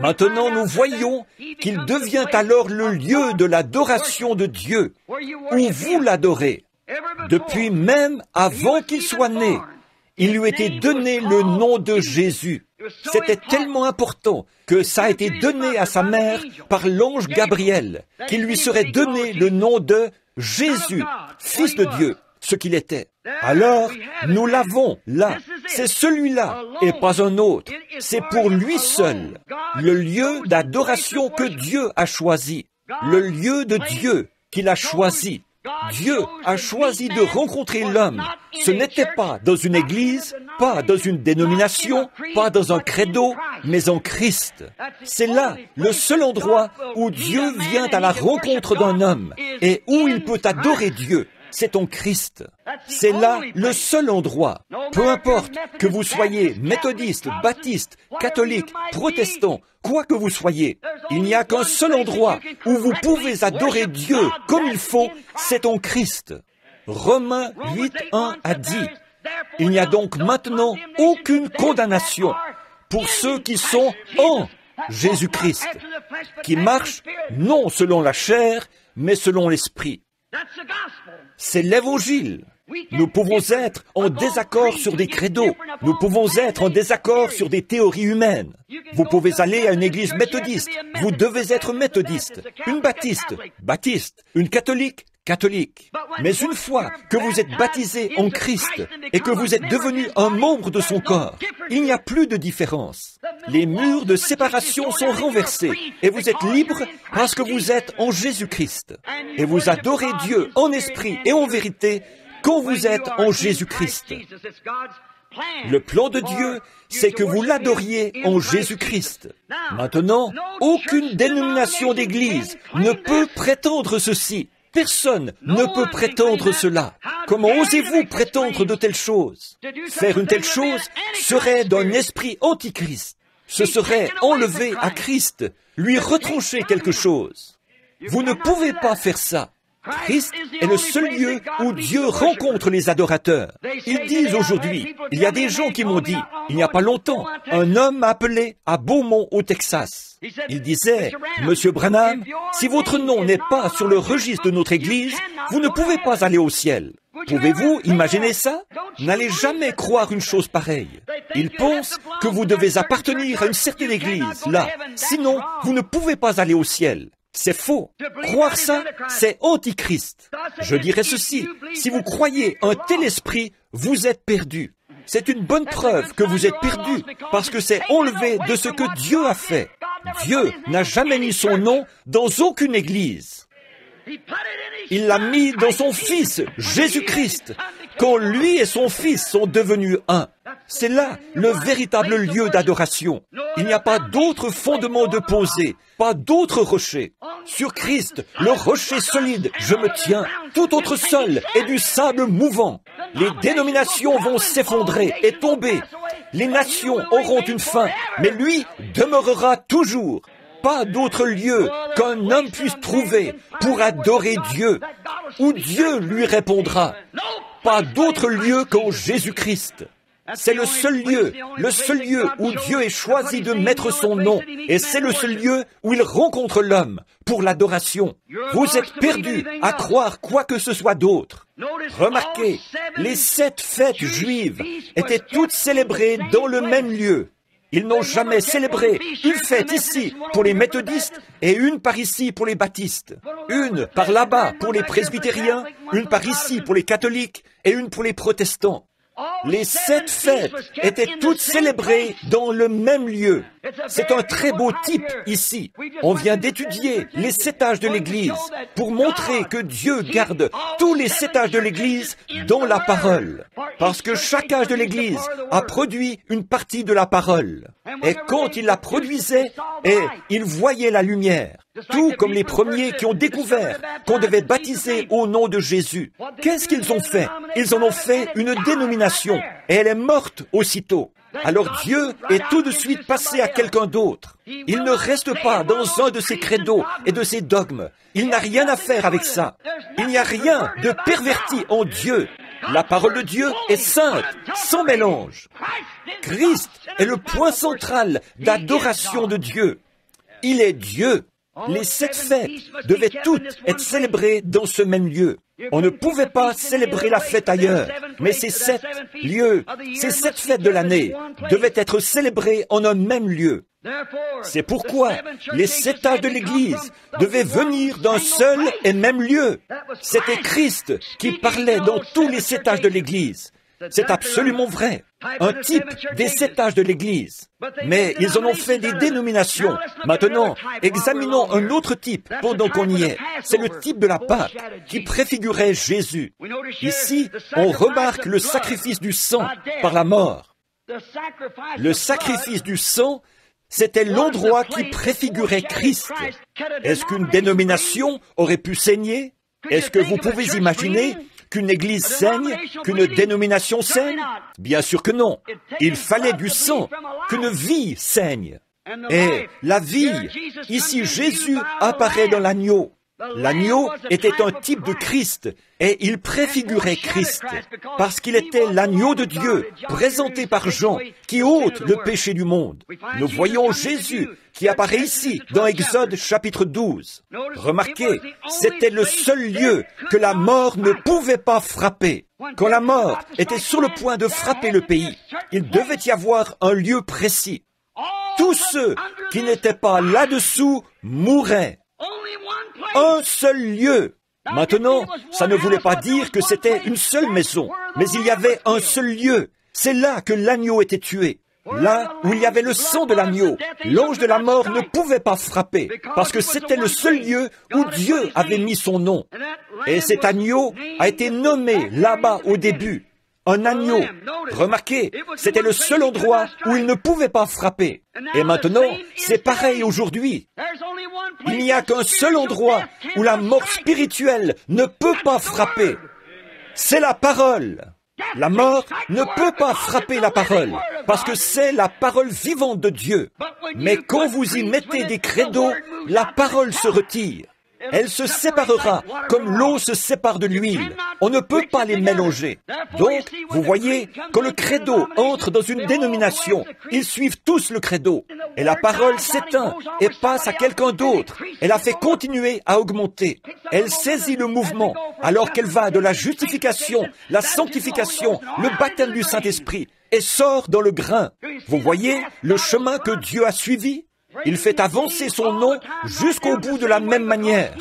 Maintenant, nous voyons qu'il devient alors le lieu de l'adoration de Dieu, où vous l'adorez. Depuis même avant qu'il soit né, il lui était donné le nom de Jésus. C'était tellement important que ça a été donné à sa mère par l'ange Gabriel, qu'il lui serait donné le nom de Jésus, Fils de Dieu, ce qu'il était. Alors, nous l'avons là. C'est celui-là et pas un autre. C'est pour lui seul, le lieu d'adoration que Dieu a choisi, le lieu de Dieu qu'il a choisi. Dieu a choisi de rencontrer l'homme. Ce n'était pas dans une église, pas dans une dénomination, pas dans un credo, mais en Christ. C'est là le seul endroit où Dieu vient à la rencontre d'un homme et où il peut adorer Dieu c'est en Christ. C'est là le seul endroit. Peu importe que vous soyez méthodiste, baptiste, catholique, protestant, quoi que vous soyez, il n'y a qu'un seul endroit où vous pouvez adorer Dieu comme il faut, c'est en Christ. Romains 8.1 a dit, il n'y a donc maintenant aucune condamnation pour ceux qui sont en Jésus-Christ, qui marchent non selon la chair, mais selon l'esprit. C'est l'évangile. Nous pouvons être en désaccord sur des credos. Nous pouvons être en désaccord sur des théories humaines. Vous pouvez aller à une église méthodiste. Vous devez être méthodiste. Une baptiste, baptiste. Une catholique, catholique. Mais une fois que vous êtes baptisé en Christ et que vous êtes devenu un membre de son corps, il n'y a plus de différence. Les murs de séparation sont renversés et vous êtes libre parce que vous êtes en Jésus-Christ. Et vous adorez Dieu en esprit et en vérité quand vous êtes en Jésus-Christ. Le plan de Dieu, c'est que vous l'adoriez en Jésus-Christ. Maintenant, aucune dénomination d'Église ne peut prétendre ceci. Personne ne peut prétendre cela. Comment osez-vous prétendre de telles choses? Faire une telle chose serait d'un esprit antichrist. Ce serait enlever à Christ, lui retrancher quelque chose. Vous ne pouvez pas faire ça. Christ est le seul lieu où Dieu rencontre les adorateurs. Ils disent aujourd'hui, il y a des gens qui m'ont dit, il n'y a pas longtemps, un homme appelé à Beaumont au Texas. Il disait, Monsieur Branham, si votre nom n'est pas sur le registre de notre Église, vous ne pouvez pas aller au ciel. Pouvez-vous imaginer ça? N'allez jamais croire une chose pareille. Ils pensent que vous devez appartenir à une certaine Église, là. Sinon, vous ne pouvez pas aller au ciel. C'est faux. Croire ça, c'est antichrist. Je dirais ceci, si vous croyez un tel esprit, vous êtes perdu. C'est une bonne preuve que vous êtes perdu, parce que c'est enlevé de ce que Dieu a fait. Dieu n'a jamais mis son nom dans aucune église. Il l'a mis dans son Fils, Jésus-Christ, quand lui et son Fils sont devenus un. C'est là le véritable lieu d'adoration. Il n'y a pas d'autre fondement de poser, pas d'autre rocher. Sur Christ, le rocher solide, je me tiens. Tout autre sol est du sable mouvant. Les dénominations vont s'effondrer et tomber. Les nations auront une fin, mais lui demeurera toujours. Pas d'autre lieu qu'un homme puisse trouver pour adorer Dieu, où Dieu lui répondra. Pas d'autre lieu qu'en Jésus-Christ. C'est le seul lieu, le seul lieu où Dieu ait choisi de mettre son nom, et c'est le seul lieu où il rencontre l'homme pour l'adoration. Vous êtes perdus à croire quoi que ce soit d'autre. Remarquez, les sept fêtes juives étaient toutes célébrées dans le même lieu. Ils n'ont jamais célébré une fête ici pour les méthodistes et une par ici pour les baptistes. Une par là-bas pour les presbytériens, une par ici pour les catholiques et une pour les protestants. Les sept fêtes étaient toutes célébrées dans le même lieu. C'est un très beau type ici. On vient d'étudier les sept âges de l'Église pour montrer que Dieu garde tous les sept âges de l'Église dans la parole. Parce que chaque âge de l'Église a produit une partie de la parole. Et quand il la produisait, et il voyait la lumière. Tout comme les premiers qui ont découvert qu'on devait baptiser au nom de Jésus. Qu'est-ce qu'ils ont fait? Ils en ont fait une dénomination et elle est morte aussitôt. Alors Dieu est tout de suite passé à quelqu'un d'autre. Il ne reste pas dans un de ses credos et de ses dogmes. Il n'a rien à faire avec ça. Il n'y a rien de perverti en Dieu. La parole de Dieu est sainte, sans mélange. Christ est le point central d'adoration de Dieu. Il est Dieu. Les sept fêtes devaient toutes être célébrées dans ce même lieu. On ne pouvait pas célébrer la fête ailleurs, mais ces sept lieux, ces sept fêtes de l'année devaient être célébrées en un même lieu. C'est pourquoi les sept âges de l'Église devaient venir d'un seul et même lieu. C'était Christ qui parlait dans tous les sept âges de l'Église. C'est absolument vrai. Un type des sept âges de l'Église. Mais ils en ont fait des dénominations. Maintenant, examinons un autre type pendant qu'on y est. C'est le type de la Pâque qui préfigurait Jésus. Ici, on remarque le sacrifice du sang par la mort. Le sacrifice du sang c'était l'endroit qui préfigurait Christ. Est-ce qu'une dénomination aurait pu saigner? Est-ce que vous pouvez imaginer qu'une église saigne, qu'une dénomination saigne Bien sûr que non. Il fallait du sang, qu'une vie saigne. Et la vie, ici Jésus apparaît dans l'agneau. L'agneau était un type de Christ et il préfigurait Christ parce qu'il était l'agneau de Dieu présenté par Jean qui ôte le péché du monde. Nous voyons Jésus qui apparaît ici dans Exode chapitre 12. Remarquez, c'était le seul lieu que la mort ne pouvait pas frapper. Quand la mort était sur le point de frapper le pays, il devait y avoir un lieu précis. Tous ceux qui n'étaient pas là-dessous mouraient un seul lieu. Maintenant, ça ne voulait pas dire que c'était une seule maison, mais il y avait un seul lieu. C'est là que l'agneau était tué. Là où il y avait le sang de l'agneau, l'ange de la mort ne pouvait pas frapper, parce que c'était le seul lieu où Dieu avait mis son nom. Et cet agneau a été nommé là-bas au début, un agneau. Remarquez, c'était le seul endroit où il ne pouvait pas frapper. Et maintenant, c'est pareil aujourd'hui. Il n'y a qu'un seul endroit où la mort spirituelle ne peut pas frapper. C'est la parole. La mort ne peut pas frapper la parole, parce que c'est la parole vivante de Dieu. Mais quand vous y mettez des credos, la parole se retire. Elle se séparera comme l'eau se sépare de l'huile. On ne peut pas les mélanger. Donc, vous voyez, quand le credo entre dans une dénomination, ils suivent tous le credo. Et la parole s'éteint et passe à quelqu'un d'autre. Elle a fait continuer à augmenter. Elle saisit le mouvement alors qu'elle va de la justification, la sanctification, le baptême du Saint-Esprit et sort dans le grain. Vous voyez le chemin que Dieu a suivi? Il fait avancer son nom jusqu'au bout de la même manière,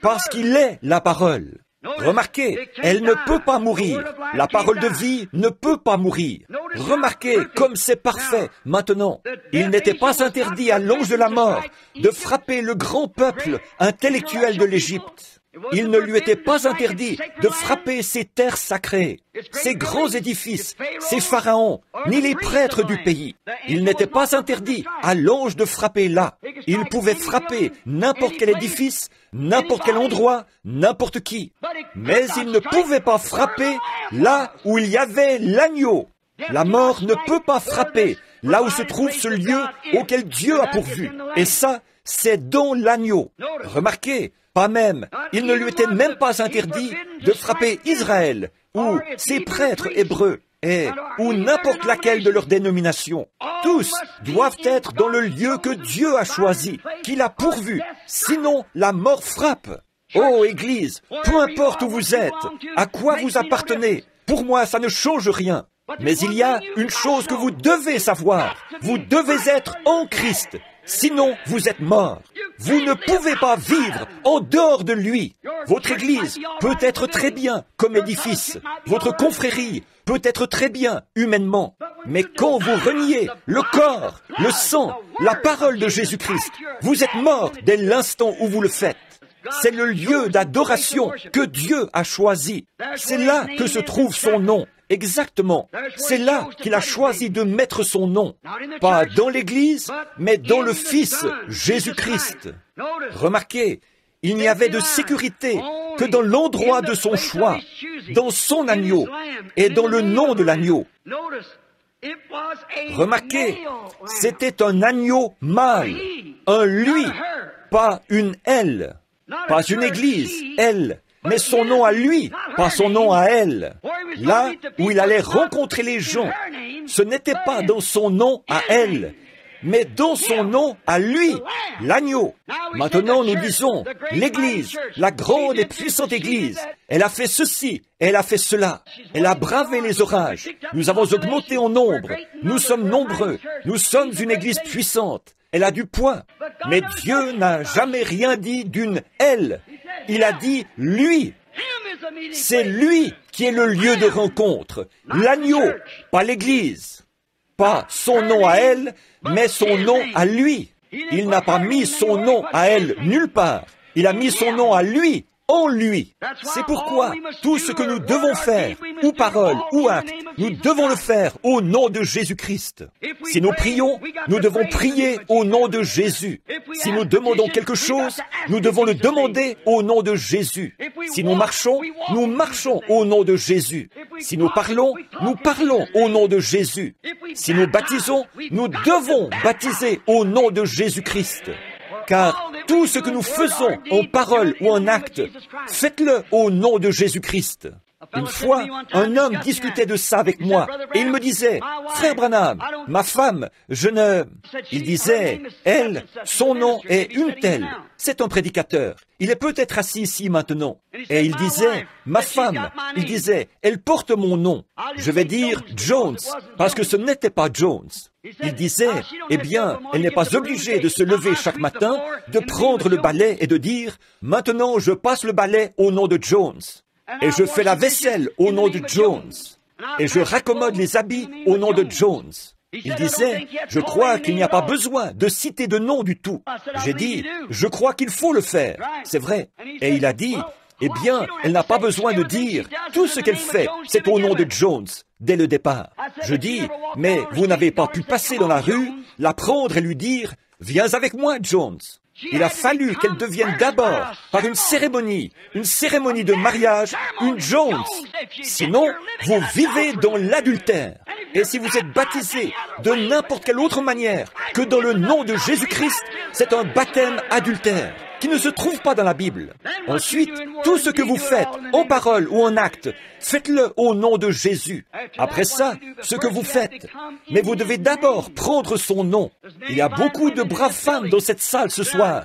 parce qu'il est la parole. Remarquez, elle ne peut pas mourir. La parole de vie ne peut pas mourir. Remarquez comme c'est parfait maintenant. Il n'était pas interdit à l'ange de la mort de frapper le grand peuple intellectuel de l'Égypte. Il ne lui était pas interdit de frapper ces terres sacrées, ces grands édifices, ces pharaons, ni les prêtres du pays. Il n'était pas interdit à l'ange de frapper là. Il pouvait frapper n'importe quel édifice, n'importe quel endroit, n'importe qui. Mais il ne pouvait pas frapper là où il y avait l'agneau. La mort ne peut pas frapper là où se trouve ce lieu auquel Dieu a pourvu. Et ça, c'est dans l'agneau. Remarquez, pas même, il ne lui était même pas interdit de frapper Israël ou ses prêtres hébreux et ou n'importe laquelle de leur dénomination. Tous doivent être dans le lieu que Dieu a choisi, qu'il a pourvu, sinon la mort frappe. Oh Église, peu importe où vous êtes, à quoi vous appartenez, pour moi ça ne change rien. Mais il y a une chose que vous devez savoir. Vous devez être en Christ. Sinon, vous êtes mort. Vous ne pouvez pas vivre en dehors de lui. Votre Église peut être très bien comme édifice. Votre confrérie peut être très bien humainement. Mais quand vous reniez le corps, le sang, la parole de Jésus-Christ, vous êtes mort dès l'instant où vous le faites. C'est le lieu d'adoration que Dieu a choisi. C'est là que se trouve son nom. Exactement. C'est là qu'il a choisi de mettre son nom. Pas dans l'Église, mais dans le Fils, Jésus-Christ. Remarquez, il n'y avait de sécurité que dans l'endroit de son choix, dans son agneau et dans le nom de l'agneau. Remarquez, c'était un agneau mâle, un lui, pas une elle, pas une église, elle, mais son nom à lui, pas son nom à elle. Là où il allait rencontrer les gens, ce n'était pas dans son nom à elle, mais dans son nom à lui, l'agneau. Maintenant, nous disons, l'Église, la grande et puissante Église, elle a fait ceci, elle a fait cela, elle a bravé les orages, nous avons augmenté en nombre, nous sommes nombreux, nous sommes une Église puissante, elle a du poids. Mais Dieu n'a jamais rien dit d'une elle, il a dit lui. C'est lui qui est le lieu de rencontre, l'agneau, pas l'Église. Pas son nom à elle, mais son nom à lui. Il n'a pas mis son nom à elle nulle part. Il a mis son nom à lui en lui. C'est pourquoi tout ce que nous devons faire, ou parole, ou acte, nous devons le faire au nom de Jésus-Christ. Si nous prions, nous devons prier au nom de Jésus. Si nous demandons quelque chose, nous devons le demander au nom de Jésus. Si nous marchons, nous marchons au nom de Jésus. Si nous parlons, nous parlons au nom de Jésus. Si nous baptisons, nous devons baptiser au nom de Jésus-Christ car tout ce que nous faisons en parole ou en acte, faites-le au nom de Jésus-Christ. Une fois, un homme discutait de ça avec moi et il me disait, Frère Branham, ma femme, je ne... Il disait, elle, son nom est une telle. C'est un prédicateur. Il est peut-être assis ici maintenant. Et il disait, ma femme, il disait, elle porte mon nom. Je vais dire Jones, parce que ce n'était pas Jones. Il disait, eh bien, elle n'est pas obligée de se lever chaque matin, de prendre le balai et de dire, maintenant je passe le balai au nom de Jones et je fais la vaisselle au nom de Jones, et je raccommode les habits au nom de Jones. Il disait, je crois qu'il n'y a pas besoin de citer de nom du tout. J'ai dit, je crois qu'il faut le faire. C'est vrai. Et il a dit, eh bien, elle n'a pas besoin de dire, tout ce qu'elle fait, c'est au nom de Jones, dès le départ. Je dis, mais vous n'avez pas pu passer dans la rue, la prendre et lui dire, viens avec moi, Jones. Il a fallu qu'elle devienne d'abord, par une cérémonie, une cérémonie de mariage, une Jones. Sinon, vous vivez dans l'adultère. Et si vous êtes baptisé de n'importe quelle autre manière que dans le nom de Jésus-Christ, c'est un baptême adultère qui ne se trouve pas dans la Bible. Ensuite, tout ce que vous faites, en parole ou en acte, faites-le au nom de Jésus. Après ça, ce que vous faites. Mais vous devez d'abord prendre son nom. Il y a beaucoup de braves femmes dans cette salle ce soir.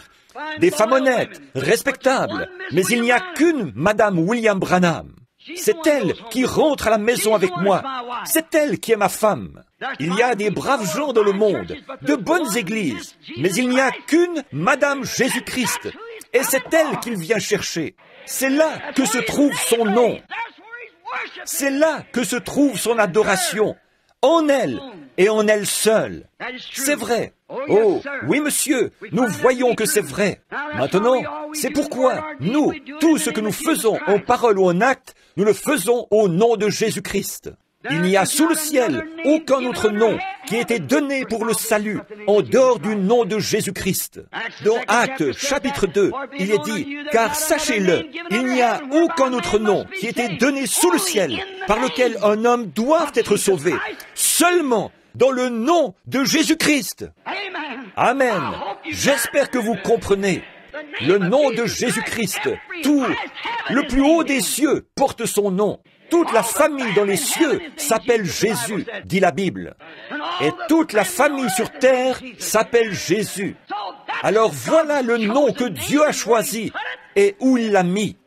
Des femmes honnêtes, respectables. Mais il n'y a qu'une Madame William Branham. C'est elle qui rentre à la maison avec moi. C'est elle qui est ma femme. Il y a des braves gens dans le monde, de bonnes églises, mais il n'y a qu'une Madame Jésus-Christ. Et c'est elle qu'il vient chercher. C'est là que se trouve son nom. C'est là que se trouve son adoration. En elle et en elle seule. C'est vrai. Oh, oui, monsieur, nous voyons que c'est vrai. Maintenant, c'est pourquoi nous, tout ce que nous faisons en parole ou en acte, nous le faisons au nom de Jésus-Christ. Il n'y a sous le ciel aucun autre nom qui ait été donné pour le salut en dehors du nom de Jésus-Christ. Dans Actes chapitre 2, il est dit, car sachez-le, il n'y a aucun autre nom qui ait été donné sous le ciel par lequel un homme doit être sauvé, seulement dans le nom de Jésus-Christ. Amen. J'espère que vous comprenez. Le nom de Jésus-Christ, tout, le plus haut des cieux, porte son nom. Toute la famille dans les cieux s'appelle Jésus, dit la Bible. Et toute la famille sur terre s'appelle Jésus. Alors voilà le nom que Dieu a choisi et où il l'a mis.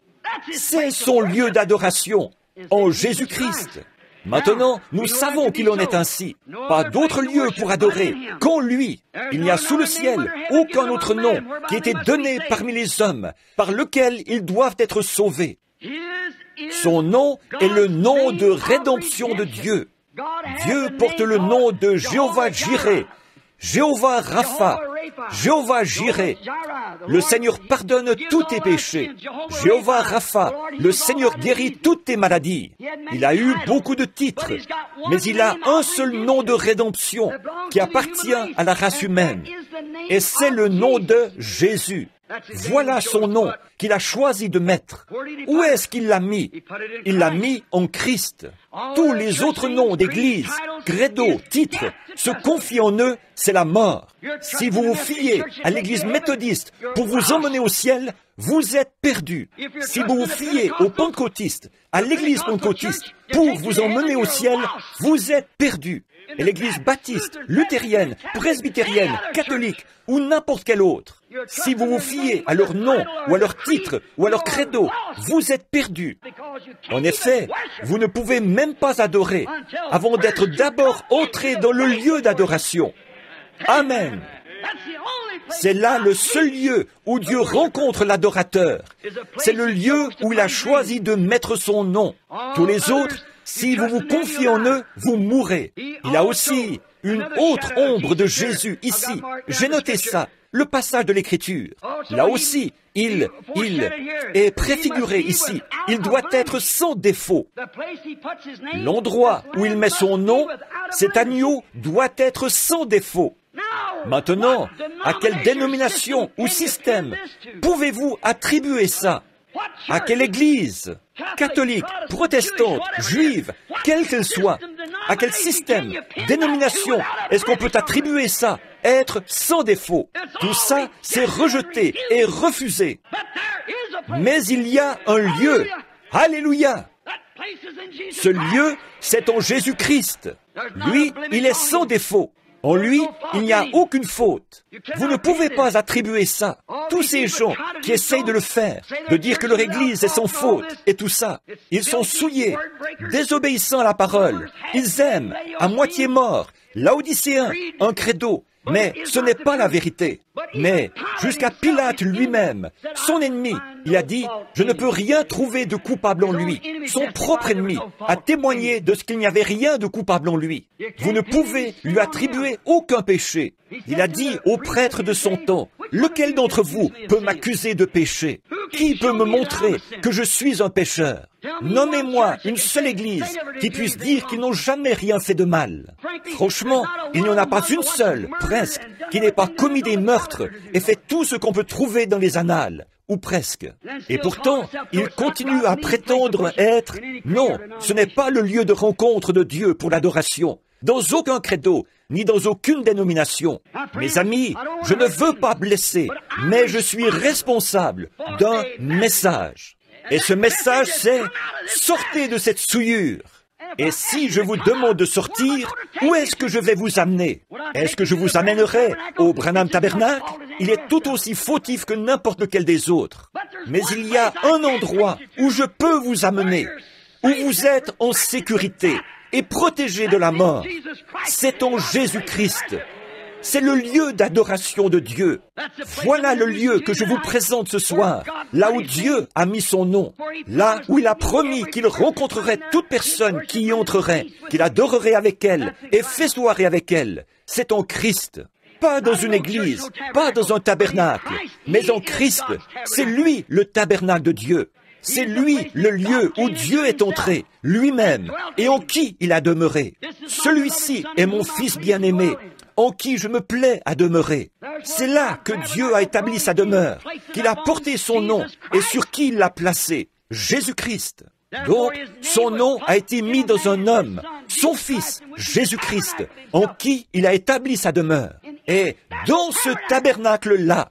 C'est son lieu d'adoration en Jésus-Christ. Maintenant, nous savons qu'il en est ainsi. Pas d'autre lieu pour adorer qu'en lui. Il n'y a sous le ciel aucun autre nom qui ait été donné parmi les hommes par lequel ils doivent être sauvés. Son nom est le nom de rédemption de Dieu. Dieu porte le nom de Jéhovah Jireh, Jéhovah Rapha, Jéhovah Jireh. Le Seigneur pardonne tous tes péchés. Jéhovah Rapha, le Seigneur guérit toutes tes maladies. Il a eu beaucoup de titres, mais il a un seul nom de rédemption qui appartient à la race humaine. Et c'est le nom de Jésus. Voilà son nom qu'il a choisi de mettre. Où est-ce qu'il l'a mis? Il l'a mis en Christ. Tous les autres noms d'église, credo, titres, se confient en eux, c'est la mort. Si vous vous fiez à l'église méthodiste pour vous emmener au ciel, vous êtes perdu. Si vous vous fiez aux pentecôtistes, à l'église pentecôtiste, pour vous emmener au ciel, vous êtes perdu. Et l'Église baptiste, luthérienne, presbytérienne, catholique ou n'importe quelle autre, si vous vous fiez à leur nom ou à leur titre ou à leur credo, vous êtes perdus. En effet, vous ne pouvez même pas adorer avant d'être d'abord entré dans le lieu d'adoration. Amen. C'est là le seul lieu où Dieu rencontre l'adorateur. C'est le lieu où il a choisi de mettre son nom. Tous les autres, si vous vous confiez en eux, vous mourrez. Il a aussi une autre ombre de Jésus ici. J'ai noté ça. Le passage de l'Écriture. Là aussi, il, il est préfiguré ici. Il doit être sans défaut. L'endroit où il met son nom, cet agneau doit être sans défaut. Maintenant, à quelle dénomination ou système pouvez-vous attribuer ça? À quelle église Catholique, protestante, juive, quelle qu'elle soit À quel système, dénomination est-ce qu'on peut attribuer ça Être sans défaut? Tout ça, c'est rejeté et refusé. Mais il y a un lieu. Alléluia Ce lieu, c'est en Jésus-Christ. Lui, il est sans défaut. En lui, il n'y a aucune faute. Vous ne pouvez pas attribuer ça. Tous ces gens qui essayent de le faire, de dire que leur Église est sans faute et tout ça, ils sont souillés, désobéissant à la parole. Ils aiment, à moitié morts, l'Odysséen, un credo, mais ce n'est pas la vérité. Mais jusqu'à Pilate lui-même, son ennemi, il a dit, je ne peux rien trouver de coupable en lui. Son propre ennemi a témoigné de ce qu'il n'y avait rien de coupable en lui. Vous ne pouvez lui attribuer aucun péché. Il a dit aux prêtres de son temps, lequel d'entre vous peut m'accuser de péché Qui peut me montrer que je suis un pécheur Nommez-moi une seule église qui puisse dire qu'ils n'ont jamais rien fait de mal. Franchement, il n'y en a pas une seule, presque, qui n'ait pas commis des meurtres et fait tout ce qu'on peut trouver dans les annales ou presque. Et pourtant, il continue à prétendre être... Non, ce n'est pas le lieu de rencontre de Dieu pour l'adoration, dans aucun credo, ni dans aucune dénomination. Mes amis, je ne veux pas blesser, mais je suis responsable d'un message. Et ce message, c'est sortez de cette souillure. Et si je vous demande de sortir, où est-ce que je vais vous amener? Est-ce que je vous amènerai au Branham Tabernacle? Il est tout aussi fautif que n'importe lequel des autres. Mais il y a un endroit où je peux vous amener, où vous êtes en sécurité et protégé de la mort. C'est en Jésus-Christ. C'est le lieu d'adoration de Dieu. Voilà le lieu que je vous présente ce soir, là où Dieu a mis son nom, là où il a promis qu'il rencontrerait toute personne qui y entrerait, qu'il adorerait avec elle et festoierait avec elle. C'est en Christ. Pas dans une église, pas dans un tabernacle, mais en Christ. C'est lui le tabernacle de Dieu. C'est lui le lieu où Dieu est entré, lui-même, et en qui il a demeuré. Celui-ci est mon Fils bien-aimé, en qui je me plais à demeurer. C'est là que Dieu a établi sa demeure, qu'il a porté son nom et sur qui il l'a placé, Jésus-Christ. Donc, son nom a été mis dans un homme, son Fils, Jésus-Christ, en qui il a établi sa demeure. Et dans ce tabernacle-là,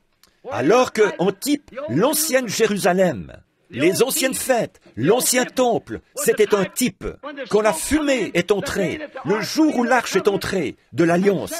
alors que, en type, l'ancienne Jérusalem, les anciennes fêtes, l'ancien temple, c'était un type. Quand la fumée est entrée, le jour où l'arche est entrée de l'alliance,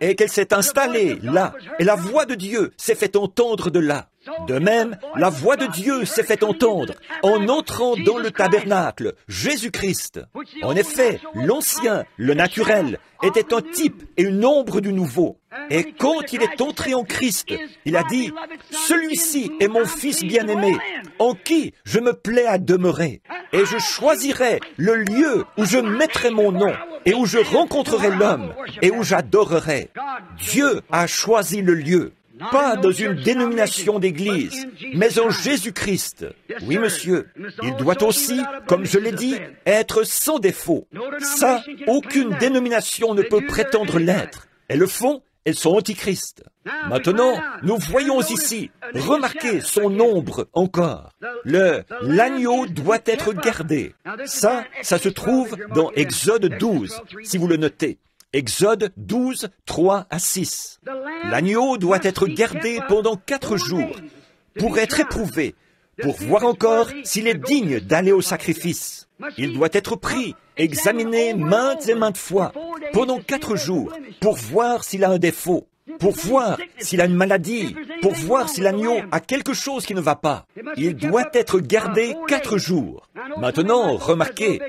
et qu'elle s'est installée là, et la voix de Dieu s'est fait entendre de là. De même, la voix de Dieu s'est fait entendre en entrant dans le tabernacle, Jésus-Christ. En effet, l'ancien, le naturel, était un type et une ombre du nouveau. Et quand il est entré en Christ, il a dit, Celui-ci est mon Fils bien-aimé, en qui je me plais à demeurer, et je choisirai le lieu où je mettrai mon nom, et où je rencontrerai l'homme, et où j'adorerai. Dieu a choisi le lieu pas dans une dénomination d'église, mais en Jésus-Christ. Oui, monsieur. Il doit aussi, comme je l'ai dit, être sans défaut. Ça, aucune dénomination ne peut prétendre l'être. Elles le font, elles sont antichrist. Maintenant, nous voyons ici, remarquez son nombre encore. Le, l'agneau doit être gardé. Ça, ça se trouve dans Exode 12, si vous le notez. Exode 12, 3 à 6. L'agneau doit être gardé pendant quatre jours pour être éprouvé, pour voir encore s'il est digne d'aller au sacrifice. Il doit être pris, examiné maintes et maintes fois, pendant quatre jours, pour voir s'il a un défaut, pour voir s'il a une maladie, pour voir si l'agneau a quelque chose qui ne va pas. Il doit être gardé quatre jours. Maintenant, remarquez,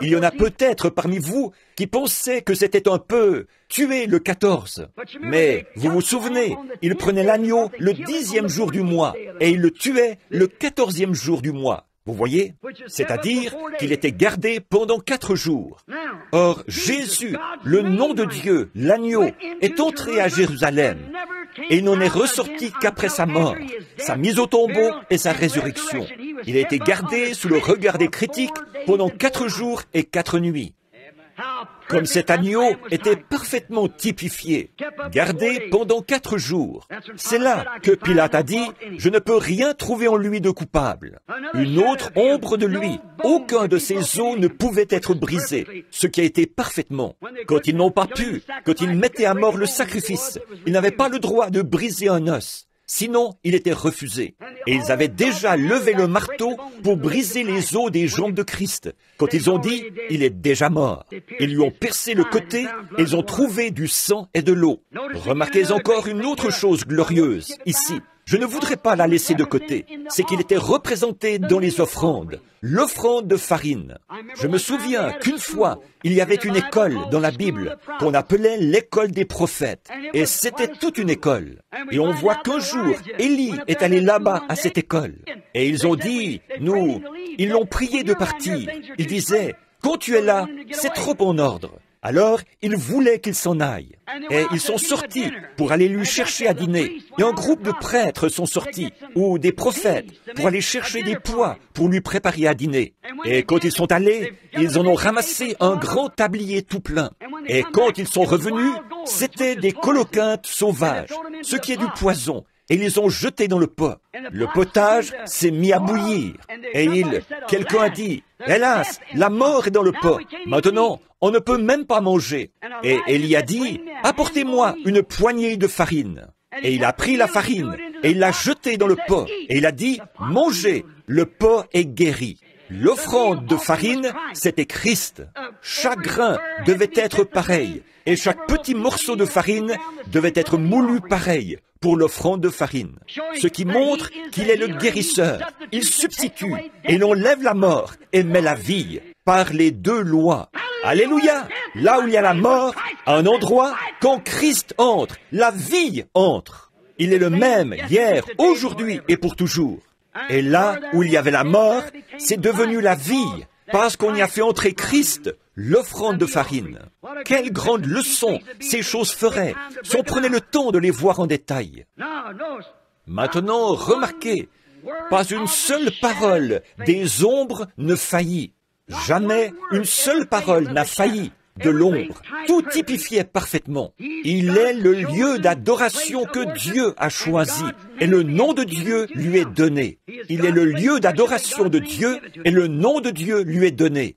il y en a peut-être parmi vous qui pensaient que c'était un peu tuer le 14. Mais vous vous souvenez, il prenait l'agneau le dixième jour du mois et il le tuait le quatorzième jour du mois. Vous voyez C'est-à-dire qu'il était gardé pendant quatre jours. Or, Jésus, le nom de Dieu, l'agneau, est entré à Jérusalem et n'en est ressorti qu'après sa mort, sa mise au tombeau et sa résurrection. Il a été gardé sous le regard des critiques pendant quatre jours et quatre nuits. Comme cet agneau était parfaitement typifié, gardé pendant quatre jours. C'est là que Pilate a dit, je ne peux rien trouver en lui de coupable. Une autre ombre de lui, aucun de ses os ne pouvait être brisé, ce qui a été parfaitement. Quand ils n'ont pas pu, quand ils mettaient à mort le sacrifice, ils n'avaient pas le droit de briser un os. Sinon, il était refusé. Et ils avaient déjà levé le marteau pour briser les os des jambes de Christ. Quand ils ont dit, il est déjà mort. Ils lui ont percé le côté et ils ont trouvé du sang et de l'eau. Remarquez encore une autre chose glorieuse ici. Je ne voudrais pas la laisser de côté. C'est qu'il était représenté dans les offrandes, l'offrande de farine. Je me souviens qu'une fois, il y avait une école dans la Bible qu'on appelait l'école des prophètes. Et c'était toute une école. Et on voit qu'un jour, Élie est allé là-bas à cette école. Et ils ont dit, nous, ils l'ont prié de partir. Ils disaient, quand tu es là, c'est trop en ordre. Alors, il voulait qu'il s'en aille. Et ils sont sortis pour aller lui chercher à dîner. Et un groupe de prêtres sont sortis, ou des prophètes, pour aller chercher des pois pour lui préparer à dîner. Et quand ils sont allés, ils en ont ramassé un grand tablier tout plein. Et quand ils sont revenus, c'était des coloquintes sauvages, ce qui est du poison, et ils les ont jetés dans le pot. Le potage s'est mis à bouillir. Et il, quelqu'un a dit, hélas, la mort est dans le pot. Maintenant, on ne peut même pas manger. Et Élie a dit, apportez-moi une poignée de farine. Et il a pris la farine et il l'a jetée dans le pot. Et il a dit, mangez, le pot est guéri. L'offrande de farine, c'était Christ. Chaque grain devait être pareil, et chaque petit morceau de farine devait être moulu pareil pour l'offrande de farine. Ce qui montre qu'il est le guérisseur. Il substitue et l'on lève la mort et met la vie par les deux lois. Alléluia Là où il y a la mort, à un endroit, quand Christ entre, la vie entre. Il est le même hier, aujourd'hui et pour toujours. Et là où il y avait la mort, c'est devenu la vie, parce qu'on y a fait entrer Christ, l'offrande de farine. Quelle grande leçon ces choses feraient si on prenait le temps de les voir en détail. Maintenant, remarquez, pas une seule parole des ombres ne faillit. Jamais une seule parole n'a failli de l'ombre. Tout typifiait parfaitement. Il est le lieu d'adoration que Dieu a choisi et le nom de Dieu lui est donné. Il est le lieu d'adoration de Dieu et le nom de Dieu lui est donné.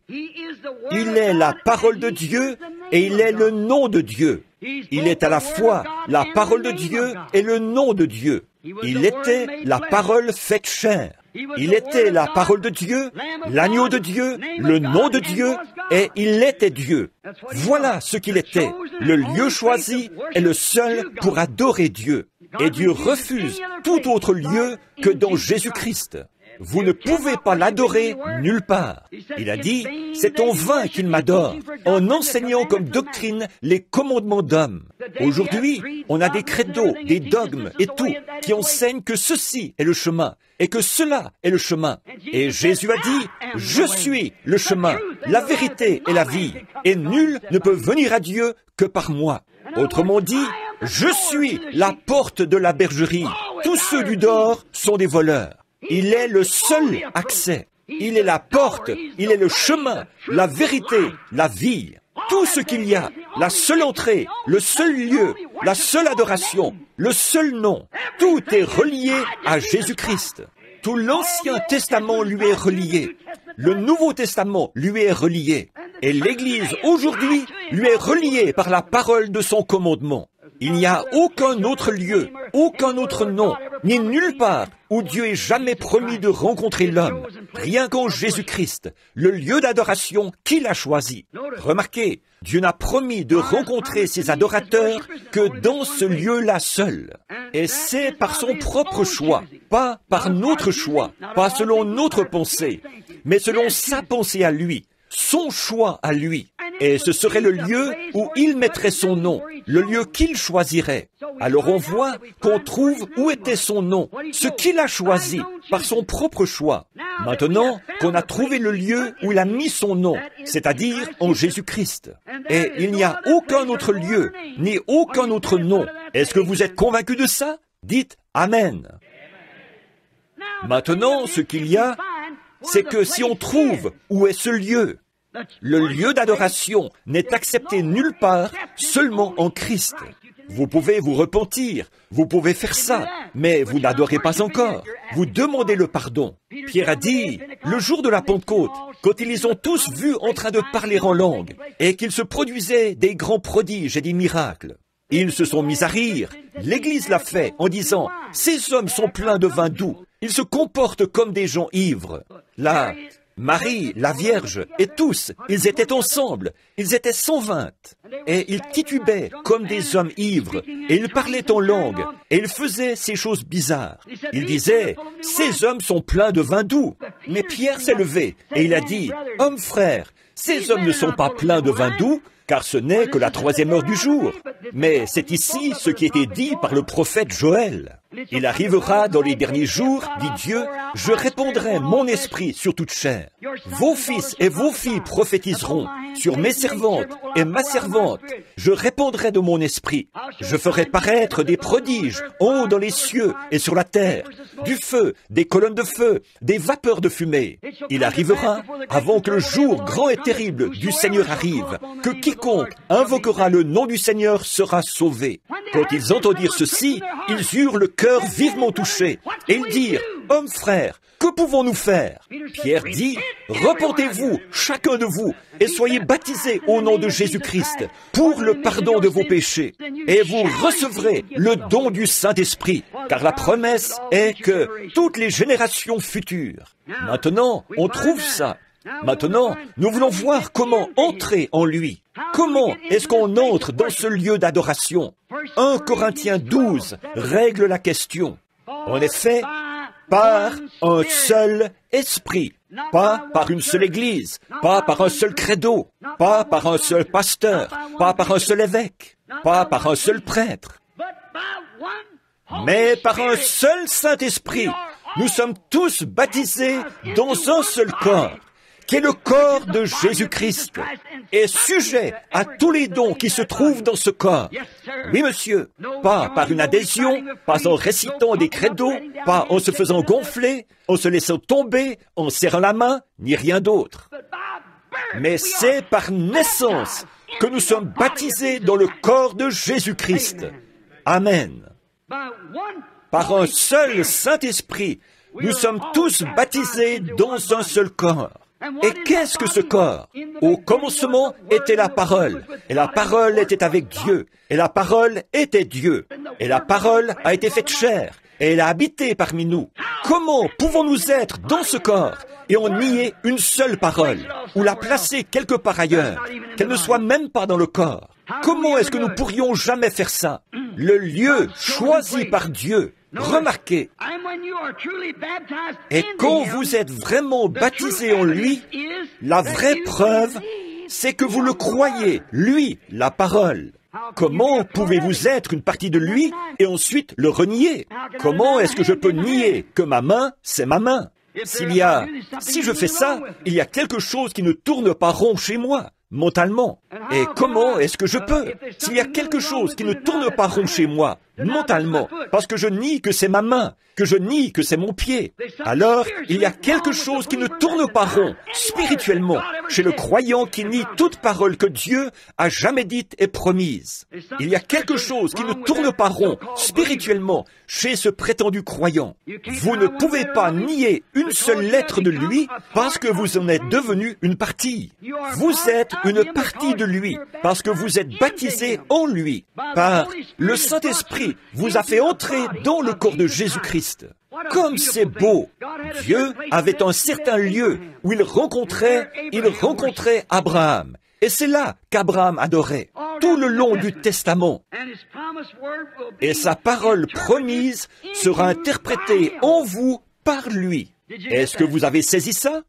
Il est la parole de Dieu et il est le nom de Dieu. Il est à la fois la parole de Dieu et le nom de Dieu. Il était la parole faite chair. Il était la parole de Dieu, l'agneau de Dieu, le nom de Dieu, et il était Dieu. Voilà ce qu'il était, le lieu choisi et le seul pour adorer Dieu. Et Dieu refuse tout autre lieu que dans Jésus-Christ. Vous ne pouvez pas l'adorer nulle part. Il a dit, c'est en vain qu'il m'adore, en enseignant comme doctrine les commandements d'hommes. Aujourd'hui, on a des credos, des dogmes et tout, qui enseignent que ceci est le chemin et que cela est le chemin. Et Jésus a dit, je suis le chemin, la vérité et la vie, et nul ne peut venir à Dieu que par moi. Autrement dit, je suis la porte de la bergerie. Tous ceux du dehors sont des voleurs. Il est le seul accès. Il est la porte, il est le chemin, la vérité, la vie. Tout ce qu'il y a, la seule entrée, le seul lieu, la seule adoration, le seul nom, tout est relié à Jésus-Christ. Tout l'Ancien Testament lui est relié. Le Nouveau Testament lui est relié. Et l'Église aujourd'hui lui est reliée par la parole de son commandement. Il n'y a aucun autre lieu aucun autre nom, ni nulle part où Dieu ait jamais promis de rencontrer l'homme, rien qu'en Jésus-Christ, le lieu d'adoration qu'il a choisi. Remarquez, Dieu n'a promis de rencontrer ses adorateurs que dans ce lieu-là seul. Et c'est par son propre choix, pas par notre choix, pas selon notre pensée, mais selon sa pensée à lui, son choix à lui. Et ce serait le lieu où il mettrait son nom, le lieu qu'il choisirait. Alors on voit qu'on trouve où était son nom, ce qu'il a choisi par son propre choix. Maintenant qu'on a trouvé le lieu où il a mis son nom, c'est-à-dire en Jésus-Christ. Et il n'y a aucun autre lieu, ni aucun autre nom. Est-ce que vous êtes convaincu de ça? Dites Amen. Maintenant, ce qu'il y a, c'est que si on trouve où est ce lieu, le lieu d'adoration n'est accepté nulle part, seulement en Christ. Vous pouvez vous repentir, vous pouvez faire ça, mais vous n'adorez pas encore. Vous demandez le pardon. Pierre a dit, le jour de la Pentecôte, quand ils les ont tous vus en train de parler en langue, et qu'il se produisait des grands prodiges et des miracles, ils se sont mis à rire. L'Église l'a fait en disant, ces hommes sont pleins de vin doux, ils se comportent comme des gens ivres. Là, Marie, la Vierge, et tous, ils étaient ensemble, ils étaient cent vingt, et ils titubaient comme des hommes ivres, et ils parlaient en langue, et ils faisaient ces choses bizarres. Ils disaient, ces hommes sont pleins de vin doux. Mais Pierre s'est levé, et il a dit, hommes frères, ces hommes ne sont pas pleins de vin doux, car ce n'est que la troisième heure du jour. Mais c'est ici ce qui était dit par le prophète Joël. Il arrivera dans les derniers jours, dit Dieu, je répondrai mon esprit sur toute chair. Vos fils et vos filles prophétiseront sur mes servantes et ma servante. Je répondrai de mon esprit. Je ferai paraître des prodiges en haut dans les cieux et sur la terre, du feu, des colonnes de feu, des vapeurs de fumée. Il arrivera avant que le jour grand et terrible du Seigneur arrive, que quiconque invoquera le nom du Seigneur sera sauvé. Quand ils entendirent ceci, ils eurent le cœur vivement touché, et ils dirent, Hommes frères, que pouvons-nous faire? Pierre dit, Repentez-vous, chacun de vous, et soyez baptisés au nom de Jésus-Christ pour le pardon de vos péchés, et vous recevrez le don du Saint-Esprit, car la promesse est que toutes les générations futures. Maintenant, on trouve ça. Maintenant, nous voulons voir comment entrer en lui. Comment est-ce qu'on entre dans ce lieu d'adoration? 1 Corinthiens 12 règle la question. En effet, par un seul esprit, pas par une seule église, pas par un seul credo, pas par un seul pasteur, pas par un seul évêque, pas par un seul prêtre, mais par un seul Saint-Esprit. Nous sommes tous baptisés dans un seul corps qui est le corps de Jésus-Christ, est sujet à tous les dons qui se trouvent dans ce corps. Oui, monsieur, pas par une adhésion, pas en récitant des credos, pas en se faisant gonfler, en se laissant tomber, en serrant la main, ni rien d'autre. Mais c'est par naissance que nous sommes baptisés dans le corps de Jésus-Christ. Amen. Par un seul Saint-Esprit, nous sommes tous baptisés dans un seul corps. Et qu'est-ce que ce corps? Au commencement était la parole, et la parole était avec Dieu, et la parole était Dieu, et la parole a été faite chair, et elle a habité parmi nous. Comment pouvons-nous être dans ce corps? Et en nier une seule parole, ou la placer quelque part ailleurs, qu'elle ne soit même pas dans le corps. Comment est-ce que nous pourrions jamais faire ça? Le lieu choisi par Dieu. Remarquez, et quand vous êtes vraiment baptisé en lui, la vraie preuve, c'est que vous le croyez, lui, la parole. Comment pouvez-vous être une partie de lui et ensuite le renier? Comment est-ce que je peux nier que ma main, c'est ma main? S'il y a, si je fais ça, il y a quelque chose qui ne tourne pas rond chez moi mentalement. Et comment est-ce que je peux S'il y a quelque chose qui ne tourne pas rond chez moi, mentalement, parce que je nie que c'est ma main, que je nie que c'est mon pied, alors il y a quelque chose qui ne tourne pas rond, spirituellement, chez le croyant qui nie toute parole que Dieu a jamais dite et promise. Il y a quelque chose qui ne tourne pas rond, spirituellement, chez ce prétendu croyant. Vous ne pouvez pas nier une seule lettre de lui parce que vous en êtes devenu une partie. Vous êtes une partie de lui parce que vous êtes baptisé en lui par le Saint-Esprit Vous a fait entrer dans le corps de Jésus-Christ. Comme c'est beau Dieu avait un certain lieu où il rencontrait, il rencontrait Abraham. Et c'est là qu'Abraham adorait, tout le long du Testament. Et sa parole promise sera interprétée en vous par lui. Est-ce que vous avez saisi ça?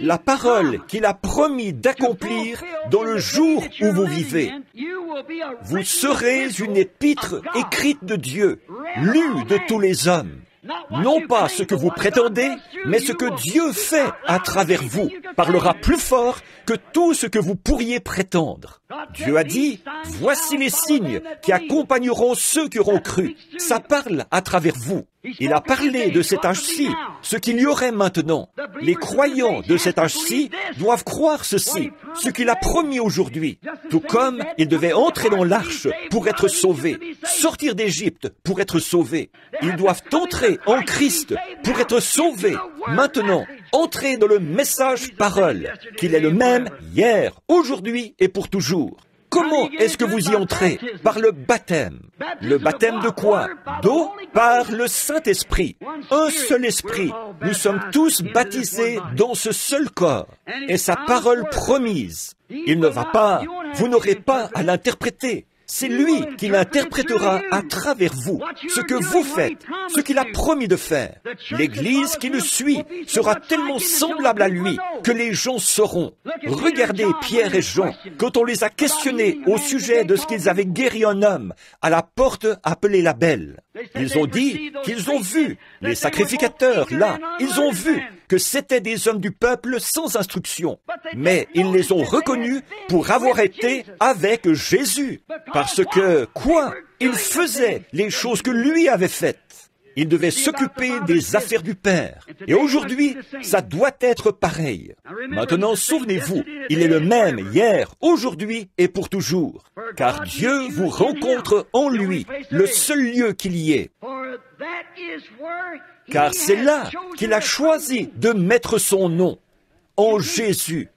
La parole qu'il a promis d'accomplir dans le jour où vous vivez. Vous serez une épître écrite de Dieu, lue de tous les hommes. Non pas ce que vous prétendez, mais ce que Dieu fait à travers vous parlera plus fort que tout ce que vous pourriez prétendre. Dieu a dit, voici les signes qui accompagneront ceux qui auront cru. Ça parle à travers vous. Il a parlé de cet âge-ci, ce qu'il y aurait maintenant. Les croyants de cet âge-ci doivent croire ceci, ce qu'il a promis aujourd'hui. Tout comme ils devaient entrer dans l'arche pour être sauvés, sortir d'Égypte pour être sauvés. Ils doivent entrer en Christ pour être sauvés. Maintenant, entrer dans le message parole, qu'il est le même hier, aujourd'hui et pour toujours. Comment est-ce que vous y entrez? Par le baptême. Le baptême de quoi D'eau Par le Saint-Esprit. Un seul esprit. Nous sommes tous baptisés dans ce seul corps. Et sa parole promise. Il ne va pas. Vous n'aurez pas à l'interpréter. C'est lui qui l'interprétera à travers vous, ce que vous faites, ce qu'il a promis de faire. L'Église qui le suit sera tellement semblable à lui que les gens sauront. Regardez Pierre et Jean, quand on les a questionnés au sujet de ce qu'ils avaient guéri un homme à la porte appelée la Belle. Ils ont dit qu'ils ont vu les sacrificateurs là, ils ont vu que c'étaient des hommes du peuple sans instruction. Mais ils les ont reconnus pour avoir été avec Jésus. Parce que, quoi? Il faisait les choses que lui avait faites. Il devait s'occuper des affaires du Père. Et aujourd'hui, ça doit être pareil. Maintenant, souvenez-vous, il est le même hier, aujourd'hui et pour toujours. Car Dieu vous rencontre en lui, le seul lieu qu'il y ait. Car c'est là qu'il a choisi de mettre son nom, en Jésus.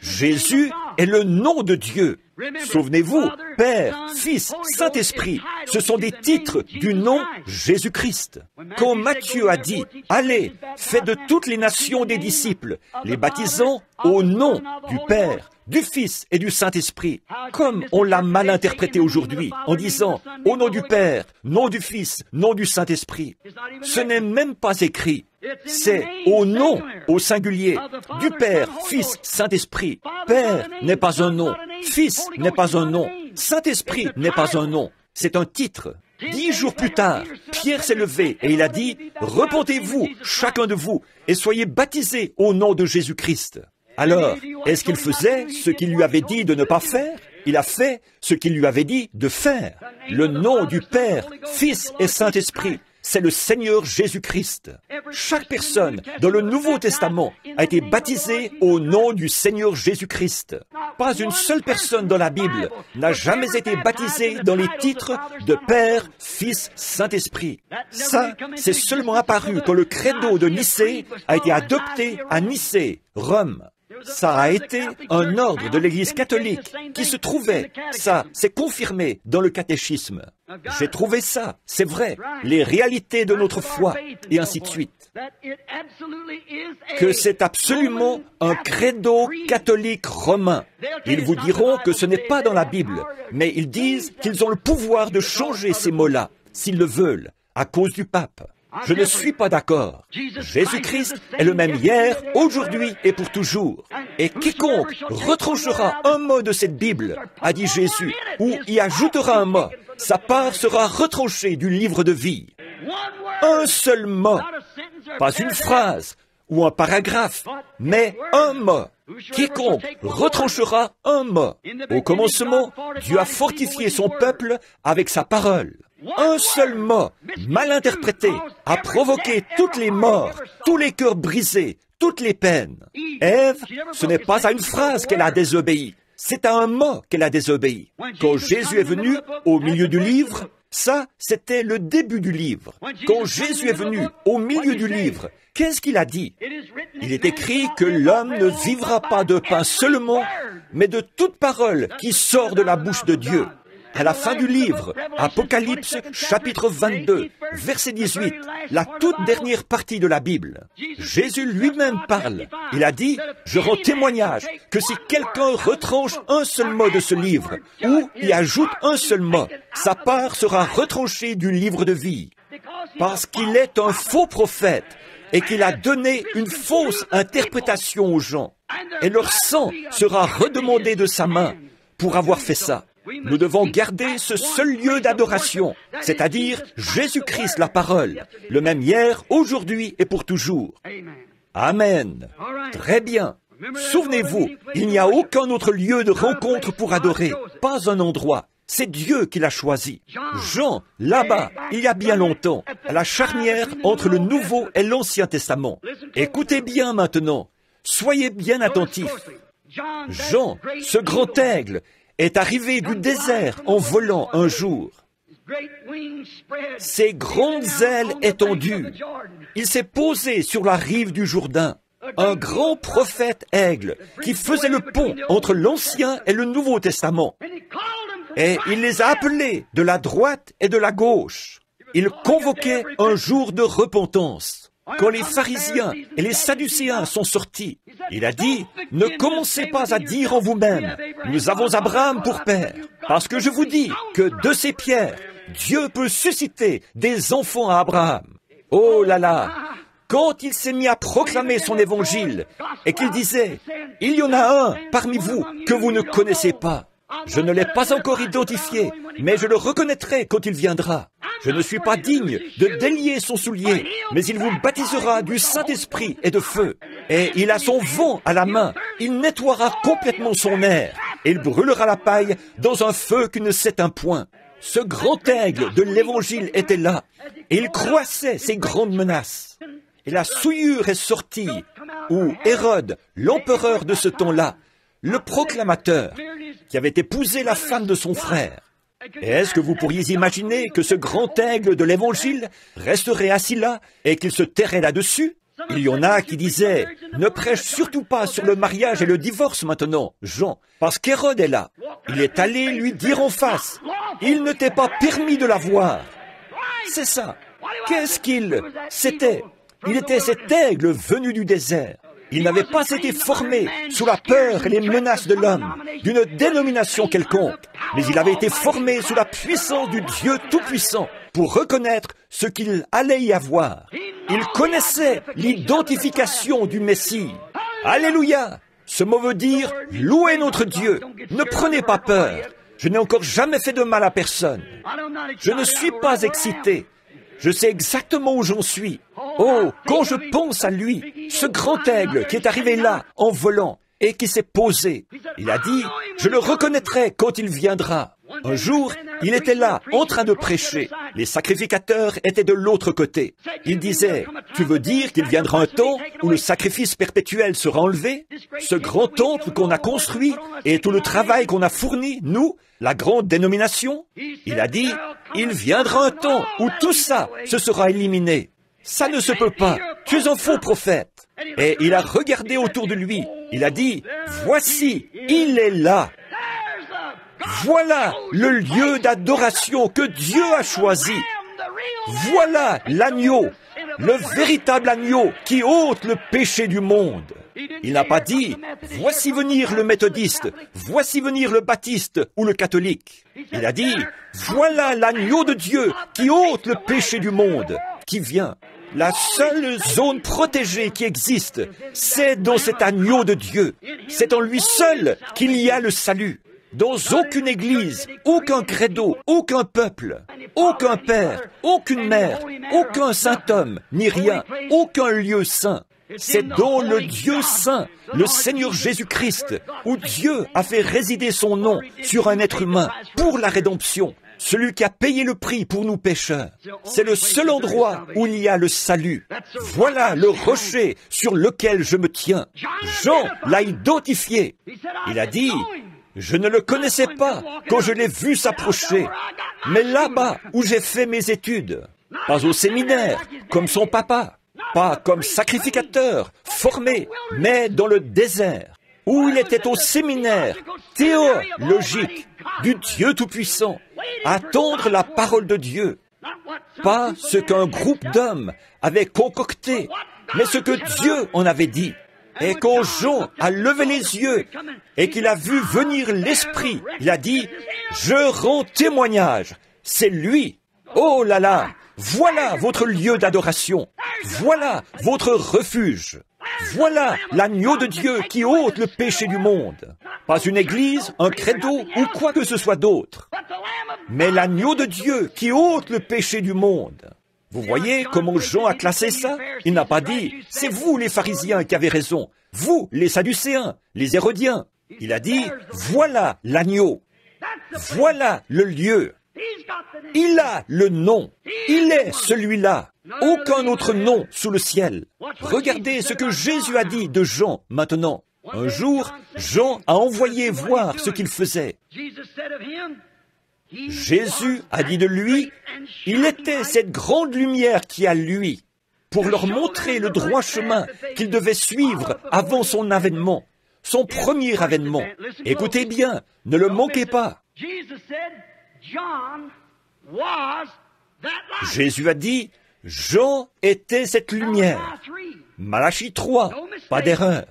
Jésus est le nom de Dieu. Souvenez-vous, Père, Fils, Saint-Esprit, ce sont des titres du nom Jésus-Christ. Quand Matthieu a dit, allez, faites de toutes les nations des disciples, les baptisant au nom du Père, du Fils et du Saint-Esprit, comme on l'a mal interprété aujourd'hui, en disant au nom du Père, nom du Fils, nom du Saint-Esprit. Ce n'est même pas écrit. C'est au nom, au singulier, du Père, Fils, Saint-Esprit. Père n'est pas un nom, Fils n'est pas un nom, Saint-Esprit n'est pas un nom, c'est un titre. Dix jours plus tard, Pierre s'est levé et il a dit, Repentez-vous, chacun de vous, et soyez baptisés au nom de Jésus-Christ. Alors, est-ce qu'il faisait ce qu'il lui avait dit de ne pas faire? Il a fait ce qu'il lui avait dit de faire. Le nom du Père, Fils et Saint-Esprit, c'est le Seigneur Jésus-Christ. Chaque personne dans le Nouveau Testament a été baptisée au nom du Seigneur Jésus-Christ. Pas une seule personne dans la Bible n'a jamais été baptisée dans les titres de Père, Fils, Saint-Esprit. Ça, c'est seulement apparu quand le credo de Nicée a été adopté à Nicée, Rome. Ça a été un ordre de l'Église catholique qui se trouvait. Ça, c'est confirmé dans le catéchisme. J'ai trouvé ça, c'est vrai, les réalités de notre foi, et ainsi de suite. Que c'est absolument un credo catholique romain. Ils vous diront que ce n'est pas dans la Bible, mais ils disent qu'ils ont le pouvoir de changer ces mots-là, s'ils le veulent, à cause du pape. Je ne suis pas d'accord. Jésus-Christ est le même hier, aujourd'hui et pour toujours. Et quiconque retranchera un mot de cette Bible, a dit Jésus, ou y ajoutera un mot, sa part sera retranchée du livre de vie. Un seul mot, pas une phrase ou un paragraphe, mais un mot. Quiconque retranchera un mot. Au commencement, Dieu a fortifié son peuple avec sa parole. Un seul mot, mal interprété, a provoqué toutes les morts, tous les cœurs brisés, toutes les peines. Ève, ce n'est pas à une phrase qu'elle a désobéi, c'est à un mot qu'elle a désobéi. Quand Jésus est venu au milieu du livre, ça, c'était le début du livre. Quand Jésus est venu au milieu du livre, qu'est-ce qu'il a dit? Il est écrit que l'homme ne vivra pas de pain seulement, mais de toute parole qui sort de la bouche de Dieu. À la fin du livre, Apocalypse chapitre 22, verset 18, la toute dernière partie de la Bible, Jésus lui-même parle. Il a dit, je rends témoignage que si quelqu'un retranche un seul mot de ce livre, ou y ajoute un seul mot, sa part sera retranchée du livre de vie. Parce qu'il est un faux prophète et qu'il a donné une fausse interprétation aux gens. Et leur sang sera redemandé de sa main pour avoir fait ça. Nous devons garder ce seul lieu d'adoration, c'est-à-dire Jésus-Christ la parole, le même hier, aujourd'hui et pour toujours. Amen. Très bien. Souvenez-vous, il n'y a aucun autre lieu de rencontre pour adorer, pas un endroit. C'est Dieu qui l'a choisi. Jean, là-bas, il y a bien longtemps, à la charnière entre le Nouveau et l'Ancien Testament. Écoutez bien maintenant. Soyez bien attentifs. Jean, ce grand aigle, est arrivé du désert en volant un jour. Ses grandes ailes étendues, il s'est posé sur la rive du Jourdain. Un grand prophète aigle qui faisait le pont entre l'Ancien et le Nouveau Testament. Et il les a appelés de la droite et de la gauche. Il convoquait un jour de repentance. Quand les pharisiens et les sadducéens sont sortis, il a dit, ne commencez pas à dire en vous-même, nous avons Abraham pour père, parce que je vous dis que de ces pierres, Dieu peut susciter des enfants à Abraham. Oh là là, quand il s'est mis à proclamer son évangile et qu'il disait, il y en a un parmi vous que vous ne connaissez pas. Je ne l'ai pas encore identifié, mais je le reconnaîtrai quand il viendra. Je ne suis pas digne de délier son soulier, mais il vous baptisera du Saint-Esprit et de feu. Et il a son vent à la main. Il nettoiera complètement son air. Il brûlera la paille dans un feu qui ne s'éteint point. Ce grand aigle de l'Évangile était là. Et il croissait ses grandes menaces. Et la souillure est sortie, où Hérode, l'empereur de ce temps-là, le proclamateur, qui avait épousé la femme de son frère. Est-ce que vous pourriez imaginer que ce grand aigle de l'Évangile resterait assis là et qu'il se tairait là-dessus? Il y en a qui disaient, ne prêche surtout pas sur le mariage et le divorce maintenant, Jean, parce qu'Hérode est là. Il est allé lui dire en face, il ne t'est pas permis de la voir. C'est ça. Qu'est-ce qu'il... C'était... Il était cet aigle venu du désert. Il n'avait pas été formé sous la peur et les menaces de l'homme, d'une dénomination quelconque, mais il avait été formé sous la puissance du Dieu Tout-Puissant pour reconnaître ce qu'il allait y avoir. Il connaissait l'identification du Messie. Alléluia Ce mot veut dire louer notre Dieu. Ne prenez pas peur. Je n'ai encore jamais fait de mal à personne. Je ne suis pas excité. Je sais exactement où j'en suis. Oh, quand je pense à lui, ce grand aigle qui est arrivé là, en volant, et qui s'est posé, il a dit, je le reconnaîtrai quand il viendra. Un jour, il était là, en train de prêcher. Les sacrificateurs étaient de l'autre côté. Il disait, tu veux dire qu'il viendra un temps où le sacrifice perpétuel sera enlevé? Ce grand temple qu'on a construit et tout le travail qu'on a fourni, nous, la grande dénomination? Il a dit, il viendra un temps où tout ça se sera éliminé. Ça ne se peut pas. Tu es un faux prophète. Et il a regardé autour de lui. Il a dit, voici, il est là. Voilà le lieu d'adoration que Dieu a choisi. Voilà l'agneau, le véritable agneau qui ôte le péché du monde. Il n'a pas dit, voici venir le méthodiste, voici venir le baptiste ou le catholique. Il a dit, voilà l'agneau de Dieu qui ôte le péché du monde, vient. La seule zone protégée qui existe, c'est dans cet agneau de Dieu. C'est en lui seul qu'il y a le salut. Dans aucune église, aucun credo, aucun peuple, aucun père, aucune mère, aucun saint homme, ni rien, aucun lieu saint. C'est dans le Dieu saint, le Seigneur Jésus-Christ, où Dieu a fait résider son nom sur un être humain pour la rédemption, celui qui a payé le prix pour nous pécheurs. C'est le seul endroit où il y a le salut. Voilà le rocher sur lequel je me tiens. Jean l'a identifié. Il a dit, je ne le connaissais pas quand je l'ai vu s'approcher, mais là-bas où j'ai fait mes études, pas au séminaire, comme son papa, pas comme sacrificateur, formé, mais dans le désert, où il était au séminaire théologique du Dieu Tout-Puissant, attendre la parole de Dieu, pas ce qu'un groupe d'hommes avait concocté, mais ce que Dieu en avait dit. Et quand Jean a levé les yeux et qu'il a vu venir l'Esprit, il a dit, je rends témoignage, c'est lui. Oh là là, voilà votre lieu d'adoration, voilà votre refuge. Voilà l'agneau de Dieu qui ôte le péché du monde. Pas une église, un credo ou quoi que ce soit d'autre. Mais l'agneau de Dieu qui ôte le péché du monde. Vous voyez comment Jean a classé ça? Il n'a pas dit, c'est vous les pharisiens qui avez raison, vous les sadducéens, les hérodiens. Il a dit, voilà l'agneau, voilà le lieu. Il a le nom, il est celui-là. Aucun autre nom sous le ciel. Regardez ce que Jésus a dit de Jean maintenant. Un jour, Jean a envoyé voir ce qu'il faisait. Jésus a dit de lui, il était cette grande lumière qui a lui, pour leur montrer le droit chemin qu'ils devaient suivre avant son avènement, son premier avènement. Écoutez bien, ne le manquez pas. Jésus a dit, Jean était cette lumière. Malachie 3, pas d'erreur.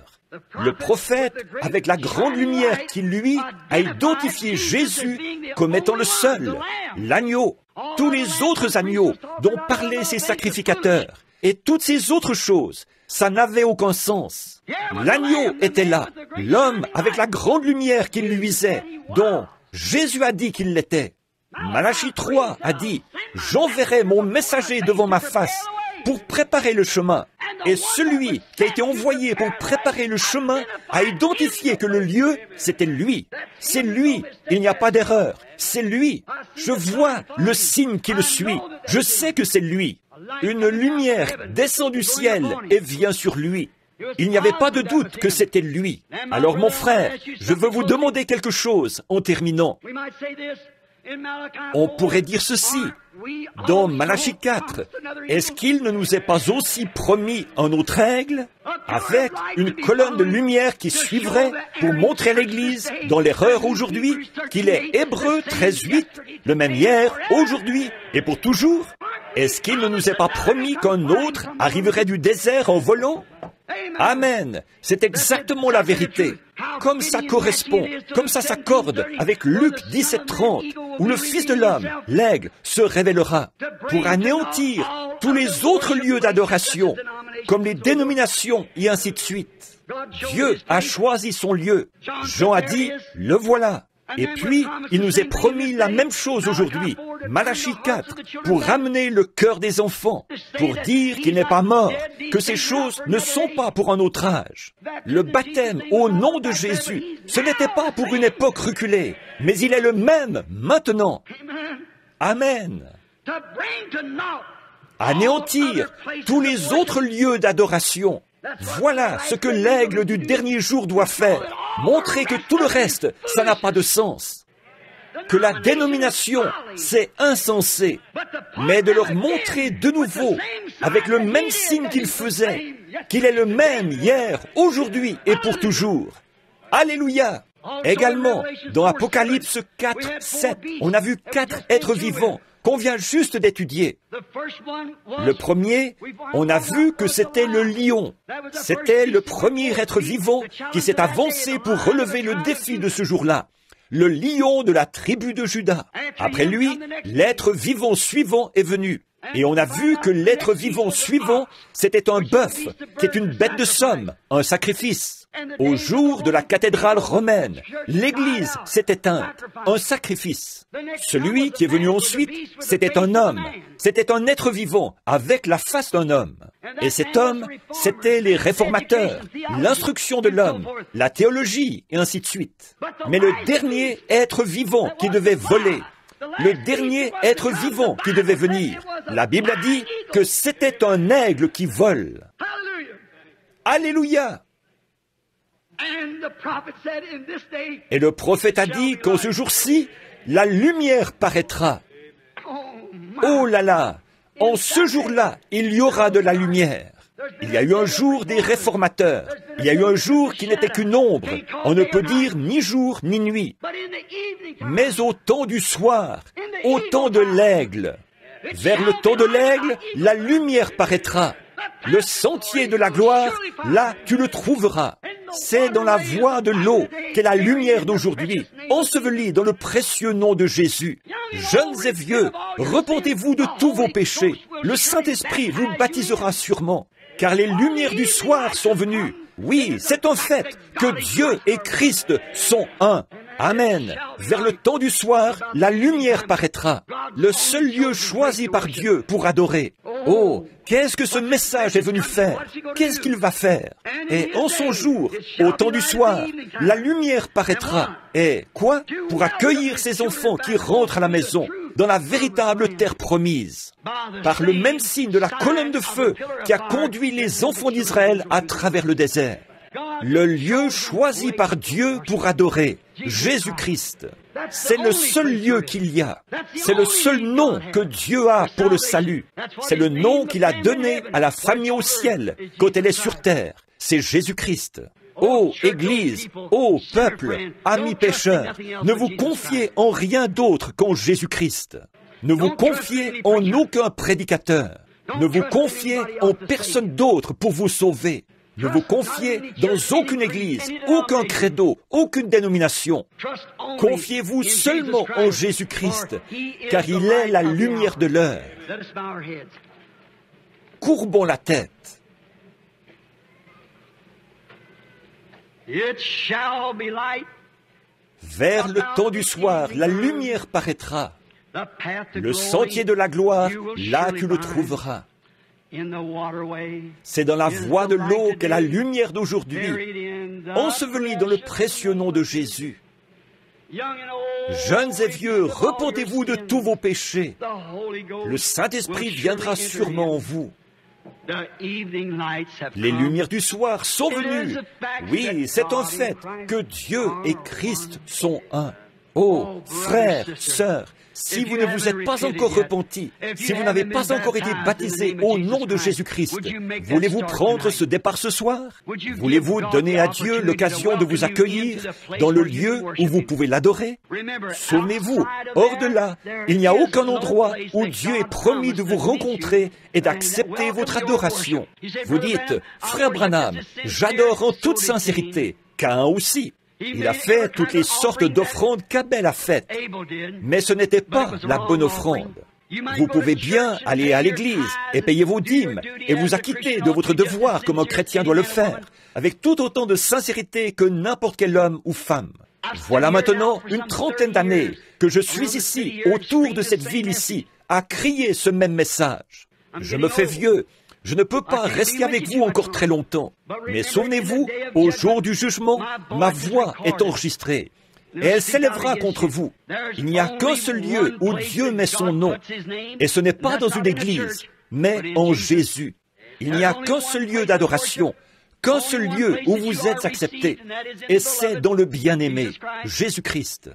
Le prophète, avec la grande lumière qui lui a identifié Jésus comme étant le seul, l'agneau, tous les autres agneaux dont parlaient ces sacrificateurs, et toutes ces autres choses, ça n'avait aucun sens. L'agneau était là, l'homme avec la grande lumière qui luisait, dont Jésus a dit qu'il l'était. Malachie 3 a dit, j'enverrai mon messager devant ma face pour préparer le chemin. Et celui qui a été envoyé pour préparer le chemin a identifié que le lieu, c'était lui. C'est lui. Il n'y a pas d'erreur. C'est lui. Je vois le signe qui le suit. Je sais que c'est lui. Une lumière descend du ciel et vient sur lui. Il n'y avait pas de doute que c'était lui. Alors mon frère, je veux vous demander quelque chose en terminant. On pourrait dire ceci. Dans Malachie 4, est-ce qu'il ne nous est pas aussi promis un autre aigle avec une colonne de lumière qui suivrait pour montrer l'Église, dans l'erreur aujourd'hui, qu'il est Hébreu 13.8, le même hier, aujourd'hui et pour toujours? Est-ce qu'il ne nous est pas promis qu'un autre arriverait du désert en volant? Amen. C'est exactement la vérité. Comme ça correspond, comme ça s'accorde avec Luc 17.30, où le Fils de l'homme, l'aigle, se révélera pour anéantir tous les autres lieux d'adoration, comme les dénominations et ainsi de suite. Dieu a choisi son lieu. Jean a dit, le voilà. Et puis, il nous est promis la même chose aujourd'hui, Malachie 4, pour ramener le cœur des enfants, pour dire qu'il n'est pas mort, que ces choses ne sont pas pour un autre âge. Le baptême au nom de Jésus, ce n'était pas pour une époque reculée, mais il est le même maintenant. Amen. Anéantir tous les autres lieux d'adoration. Voilà ce que l'aigle du dernier jour doit faire. Montrer que tout le reste, ça n'a pas de sens. Que la dénomination, c'est insensé. Mais de leur montrer de nouveau, avec le même signe qu'il faisait, qu'il est le même hier, aujourd'hui et pour toujours. Alléluia. Également, dans Apocalypse 4, 7, on a vu quatre êtres vivants qu'on vient juste d'étudier. Le premier, on a vu que c'était le lion. C'était le premier être vivant qui s'est avancé pour relever le défi de ce jour-là. Le lion de la tribu de Judas. Après lui, l'être vivant suivant est venu. Et on a vu que l'être vivant suivant, c'était un bœuf, qui est une bête de somme, un sacrifice. Au jour de la cathédrale romaine, l'Église s'est éteinte, un sacrifice. Celui qui est venu ensuite, c'était un homme, c'était un être vivant, avec la face d'un homme. Et cet homme, c'était les réformateurs, l'instruction de l'homme, la théologie, et ainsi de suite. Mais le dernier être vivant qui devait voler, le dernier être vivant qui devait venir. La Bible a dit que c'était un aigle qui vole. Alléluia. Et le prophète a dit qu'en ce jour-ci, la lumière paraîtra. Oh là là, en ce jour-là, il y aura de la lumière. Il y a eu un jour des réformateurs. Il y a eu un jour qui n'était qu'une ombre. On ne peut dire ni jour ni nuit. Mais au temps du soir, au temps de l'aigle, vers le temps de l'aigle, la lumière paraîtra. Le sentier de la gloire, là tu le trouveras. C'est dans la voie de l'eau qu'est la lumière d'aujourd'hui, ensevelie dans le précieux nom de Jésus. Jeunes et vieux, repentez-vous de tous vos péchés. Le Saint-Esprit vous baptisera sûrement, car les lumières du soir sont venues. Oui, c'est un fait que Dieu et Christ sont un. Amen. Vers le temps du soir, la lumière paraîtra, le seul lieu choisi par Dieu pour adorer. Oh, qu'est-ce que ce message est venu faire? Qu'est-ce qu'il va faire? Et en son jour, au temps du soir, la lumière paraîtra. Et quoi? Pour accueillir ces enfants qui rentrent à la maison, dans la véritable terre promise, par le même signe de la colonne de feu qui a conduit les enfants d'Israël à travers le désert. Le lieu choisi par Dieu pour adorer, Jésus-Christ. C'est le seul lieu qu'il y a. C'est le seul nom que Dieu a pour le salut. C'est le nom qu'il a donné à la famille au ciel quand elle est sur terre. C'est Jésus-Christ. Ô Église, ô peuple, amis pécheurs, ne vous confiez en rien d'autre qu'en Jésus-Christ. Ne vous confiez en aucun prédicateur. Ne vous confiez en personne d'autre pour vous sauver. Ne vous confiez dans aucune église, aucun credo, aucune dénomination. Confiez-vous seulement en Jésus-Christ, car il est la lumière de l'heure. Courbons la tête. Vers le temps du soir, la lumière paraîtra. Le sentier de la gloire, là tu le trouveras. C'est dans la voie de l'eau qu'est la lumière d'aujourd'hui, ensevelie dans le précieux nom de Jésus. Jeunes et vieux, repentez-vous de tous vos péchés. Le Saint-Esprit viendra sûrement en vous. Les lumières du soir sont venues. Oui, c'est un fait que Dieu et Christ sont un. Oh, frères, sœurs, si vous ne vous êtes pas encore repenti, si vous n'avez pas encore été baptisé au nom de Jésus-Christ, voulez-vous prendre ce départ ce soir? Voulez-vous donner à Dieu l'occasion de vous accueillir dans le lieu où vous pouvez l'adorer? Souvenez-vous, hors de là, il n'y a aucun endroit où Dieu est promis de vous rencontrer et d'accepter votre adoration. Vous dites, Frère Branham, j'adore en toute sincérité, Cain aussi. Il a fait toutes les sortes d'offrandes qu'Abel a faites, mais ce n'était pas la bonne offrande. Vous pouvez bien aller à l'église et payer vos dîmes et vous acquitter de votre devoir comme un chrétien doit le faire, avec tout autant de sincérité que n'importe quel homme ou femme. Voilà maintenant une trentaine d'années que je suis ici, autour de cette ville ici, à crier ce même message. Je me fais vieux je ne peux pas rester avec vous encore très longtemps. Mais souvenez-vous, au jour du jugement, ma voix est enregistrée. Et elle s'élèvera contre vous. Il n'y a qu'un seul lieu où Dieu met son nom. Et ce n'est pas dans une église, mais en Jésus. Il n'y a qu'un seul lieu d'adoration, qu'un seul lieu où vous êtes acceptés. Et c'est dans le bien-aimé, Jésus-Christ.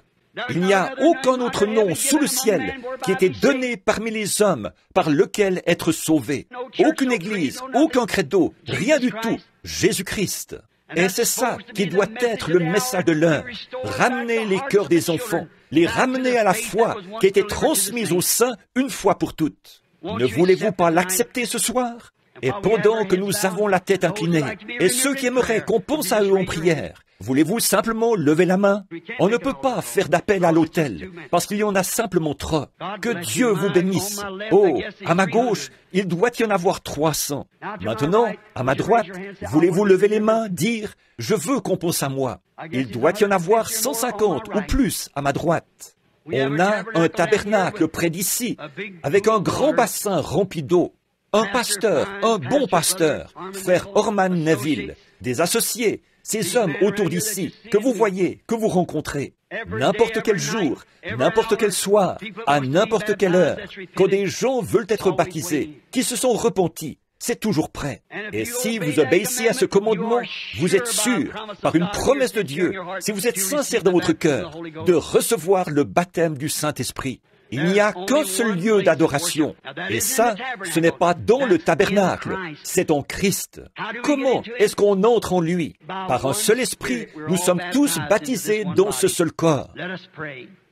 Il n'y a aucun autre nom sous le ciel qui ait été donné parmi les hommes par lequel être sauvé. Aucune église, aucun credo, rien du tout. Jésus-Christ. Et c'est ça qui doit être le message de l'heure. Ramener les cœurs des enfants, les ramener à la foi qui été transmise au sein une fois pour toutes. Ne voulez-vous pas l'accepter ce soir? Et pendant que nous avons la tête inclinée, et ceux qui aimeraient qu'on pense à eux en prière, Voulez-vous simplement lever la main? On ne peut pas faire d'appel à l'autel, parce qu'il y en a simplement trop. Que Dieu vous bénisse. Oh, à ma gauche, il doit y en avoir 300. Maintenant, à ma droite, voulez-vous lever les mains, dire, je veux qu'on pense à moi. Il doit y en avoir 150 ou plus à ma droite. On a un tabernacle près d'ici, avec un grand bassin rempli d'eau. Un pasteur, un bon pasteur, frère Orman Neville, des associés, ces hommes autour d'ici, que vous voyez, que vous rencontrez, n'importe quel jour, n'importe quel soir, à n'importe quelle heure, quand des gens veulent être baptisés, qui se sont repentis, c'est toujours prêt. Et si vous obéissez à ce commandement, vous êtes sûr, par une promesse de Dieu, si vous êtes sincère dans votre cœur, de recevoir le baptême du Saint-Esprit. Il n'y a qu'un seul lieu d'adoration. Et ça, ce n'est pas dans le tabernacle, c'est en Christ. Comment est-ce qu'on entre en lui? Par un seul esprit, nous sommes tous baptisés dans ce seul corps.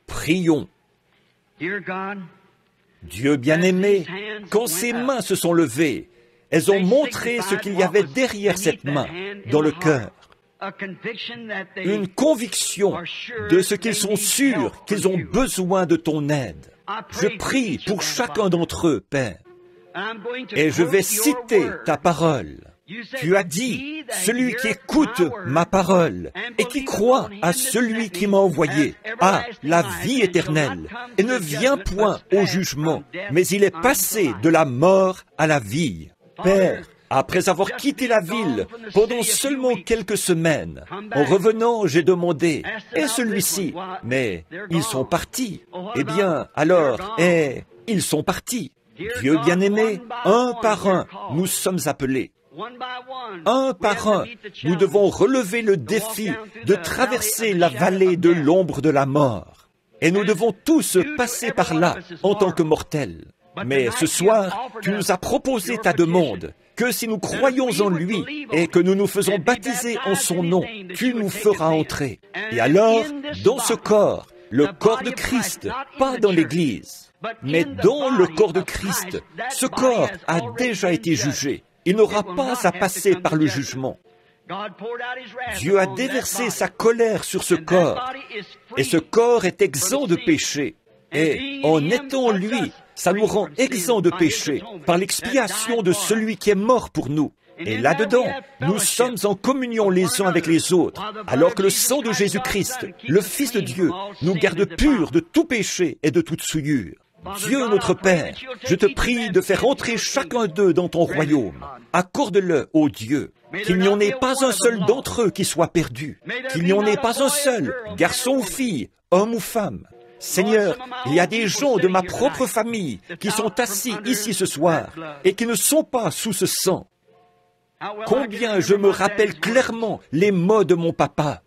Prions. Dieu bien-aimé, quand ses mains se sont levées, elles ont montré ce qu'il y avait derrière cette main, dans le cœur. Une conviction de ce qu'ils sont sûrs qu'ils ont besoin de ton aide. Je prie pour chacun d'entre eux, Père. Et je vais citer ta parole. Tu as dit, celui qui écoute ma parole et qui croit à celui qui m'a envoyé a la vie éternelle et ne vient point au jugement, mais il est passé de la mort à la vie. Père, après avoir quitté la ville pendant seulement quelques semaines, en revenant, j'ai demandé, et celui-ci Mais ils sont partis. Eh bien, alors, et ils sont partis. Dieu bien-aimé, un par un, nous sommes appelés. Un par un, nous devons relever le défi de traverser la vallée de l'ombre de la mort. Et nous devons tous passer par là en tant que mortels. Mais ce soir, tu nous as proposé ta demande, que si nous croyons en lui et que nous nous faisons baptiser en son nom, tu nous feras entrer. Et alors, dans ce corps, le corps de Christ, pas dans l'Église, mais dans le corps de Christ, ce corps a déjà été jugé. Il n'aura pas à passer par le jugement. Dieu a déversé sa colère sur ce corps, et ce corps est exempt de péché. Et en étant lui, ça nous rend exempts de péché par l'expiation de celui qui est mort pour nous. Et là-dedans, nous sommes en communion les uns avec les autres, alors que le sang de Jésus-Christ, le Fils de Dieu, nous garde purs de tout péché et de toute souillure. Dieu notre Père, je te prie de faire entrer chacun d'eux dans ton royaume. Accorde-le, ô Dieu, qu'il n'y en ait pas un seul d'entre eux qui soit perdu, qu'il n'y en ait pas un seul, garçon ou fille, homme ou femme. Seigneur, il y a des gens de ma propre famille qui sont assis ici ce soir et qui ne sont pas sous ce sang. Combien je me rappelle clairement les mots de mon papa.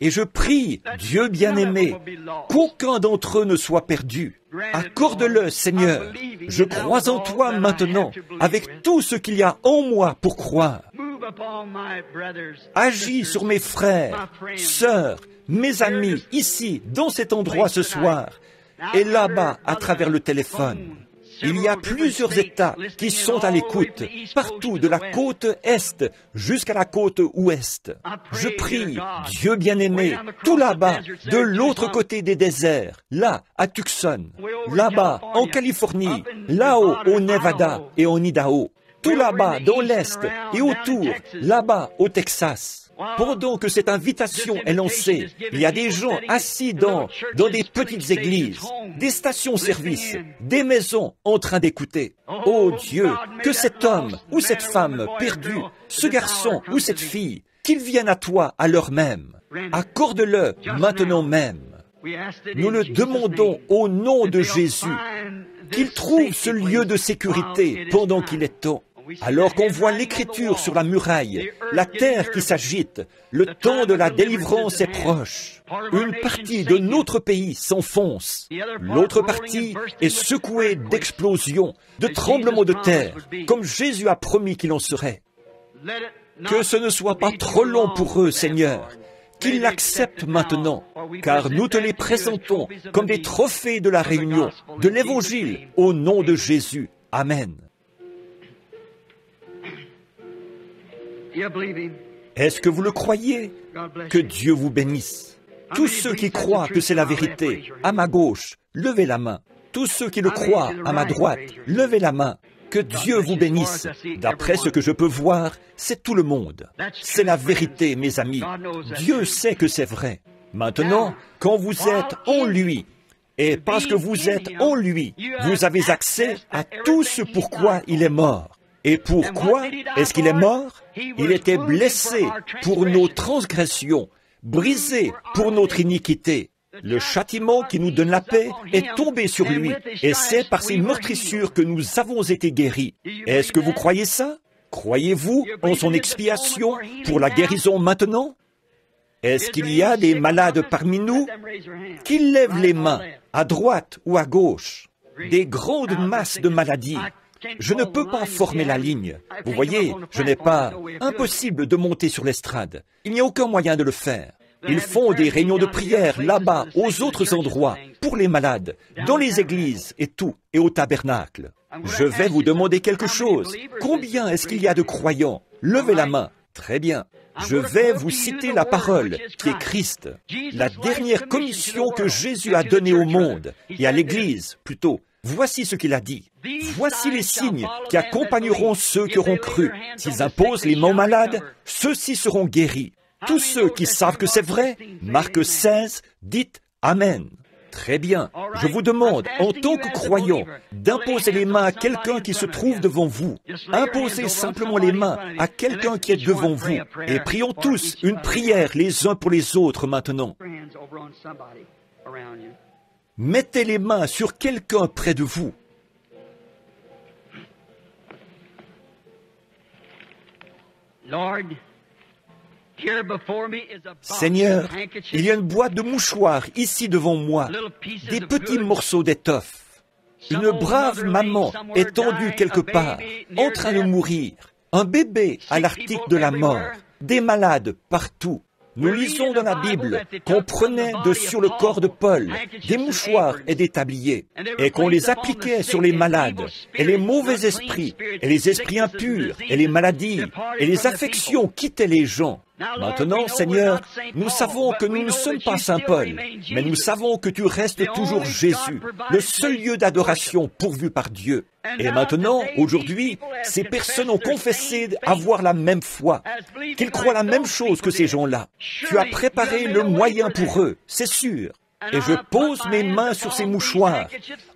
Et je prie, Dieu bien-aimé, qu'aucun d'entre eux ne soit perdu. Accorde-le, Seigneur. Je crois en toi maintenant, avec tout ce qu'il y a en moi pour croire. Agis sur mes frères, sœurs, mes amis, ici, dans cet endroit ce soir, et là-bas, à travers le téléphone. Il y a plusieurs États qui sont à l'écoute, partout de la côte Est jusqu'à la côte Ouest. Je prie, Dieu bien-aimé, tout là-bas, de l'autre côté des déserts, là, à Tucson, là-bas, en Californie, là-haut, au Nevada et en Idaho, tout là-bas, dans l'Est et autour, là-bas, au Texas. Pendant que cette invitation est lancée, il y a des gens assis dans, dans des petites églises, des stations-service, des maisons en train d'écouter. Oh Dieu, que cet homme ou cette femme perdue, ce garçon ou cette fille, qu'ils viennent à toi à l'heure même. Accorde-le maintenant même. Nous le demandons au nom de Jésus, qu'il trouve ce lieu de sécurité pendant qu'il est temps. Alors qu'on voit l'écriture sur la muraille, la terre qui s'agite, le temps de la délivrance est proche. Une partie de notre pays s'enfonce. L'autre partie est secouée d'explosions, de tremblements de terre, comme Jésus a promis qu'il en serait. Que ce ne soit pas trop long pour eux, Seigneur, qu'ils l'acceptent maintenant, car nous te les présentons comme des trophées de la réunion, de l'Évangile, au nom de Jésus. Amen. Est-ce que vous le croyez Que Dieu vous bénisse. Tous ceux qui croient que c'est la vérité, à ma gauche, levez la main. Tous ceux qui le croient, à ma droite, levez la main. Que Dieu vous bénisse. D'après ce que je peux voir, c'est tout le monde. C'est la vérité, mes amis. Dieu sait que c'est vrai. Maintenant, quand vous êtes en lui, et parce que vous êtes en lui, vous avez accès à tout ce pourquoi il est mort. Et pourquoi est-ce qu'il est mort Il était blessé pour nos transgressions, brisé pour notre iniquité. Le châtiment qui nous donne la paix est tombé sur lui, et c'est par ses meurtrissures que nous avons été guéris. Est-ce que vous croyez ça? Croyez-vous en son expiation pour la guérison maintenant? Est-ce qu'il y a des malades parmi nous qui lèvent les mains, à droite ou à gauche? Des grandes masses de maladies. Je ne peux pas former la ligne. Vous voyez, je n'ai pas... Impossible de monter sur l'estrade. Il n'y a aucun moyen de le faire. Ils font des réunions de prière là-bas, aux autres endroits, pour les malades, dans les églises et tout, et au tabernacle. Je vais vous demander quelque chose. Combien est-ce qu'il y a de croyants? Levez la main. Très bien. Je vais vous citer la parole, qui est Christ, la dernière commission que Jésus a donnée au monde, et à l'Église, plutôt. Voici ce qu'il a dit. Voici les signes qui accompagneront ceux qui auront cru. S'ils imposent les mains malades, ceux-ci seront guéris. Tous ceux qui savent que c'est vrai, Marc 16, dites Amen. Très bien. Je vous demande, en tant que croyant, d'imposer les mains à quelqu'un qui se trouve devant vous. Imposez simplement les mains à quelqu'un qui est devant vous. Et prions tous une prière les uns pour les autres maintenant. Mettez les mains sur quelqu'un près de vous. Seigneur, il y a une boîte de mouchoirs ici devant moi, des petits morceaux d'étoffe. Une brave maman est tendue quelque part, en train de mourir. Un bébé à l'article de la mort. Des malades partout. Nous lisons dans la Bible qu'on prenait de sur le corps de Paul des mouchoirs et des tabliers, et qu'on les appliquait sur les malades, et les mauvais esprits, et les esprits impurs, et les maladies, et les affections quittaient les gens. Maintenant, Seigneur, nous savons que nous ne sommes pas Saint Paul, mais nous savons que tu restes toujours Jésus, le seul lieu d'adoration pourvu par Dieu. Et maintenant, aujourd'hui, ces personnes ont confessé avoir la même foi, qu'ils croient la même chose que ces gens-là. Tu as préparé le moyen pour eux, c'est sûr et je pose mes mains sur ces mouchoirs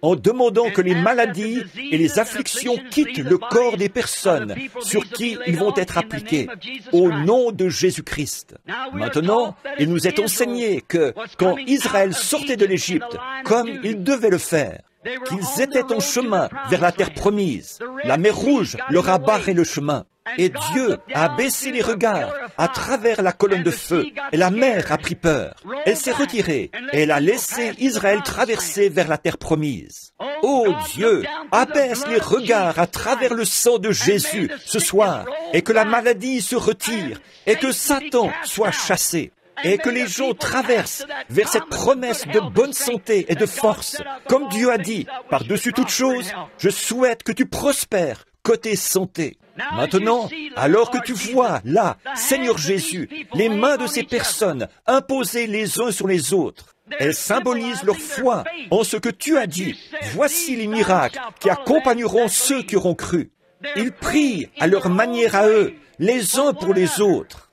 en demandant que les maladies et les afflictions quittent le corps des personnes sur qui ils vont être appliqués au nom de Jésus-Christ. Maintenant, il nous est enseigné que quand Israël sortait de l'Égypte, comme il devait le faire, qu'ils étaient en chemin vers la terre promise. La mer rouge leur a barré le chemin. Et Dieu a baissé les regards à travers la colonne de feu, et la mer a pris peur. Elle s'est retirée, et elle a laissé Israël traverser vers la terre promise. Oh Dieu, abaisse les regards à travers le sang de Jésus ce soir, et que la maladie se retire, et que Satan soit chassé et que les gens traversent vers cette promesse de bonne santé et de force. Comme Dieu a dit, par-dessus toute chose, je souhaite que tu prospères côté santé. Maintenant, alors que tu vois là, Seigneur Jésus, les mains de ces personnes imposées les uns sur les autres, elles symbolisent leur foi en ce que tu as dit. Voici les miracles qui accompagneront ceux qui auront cru. Ils prient à leur manière à eux, les uns pour les autres.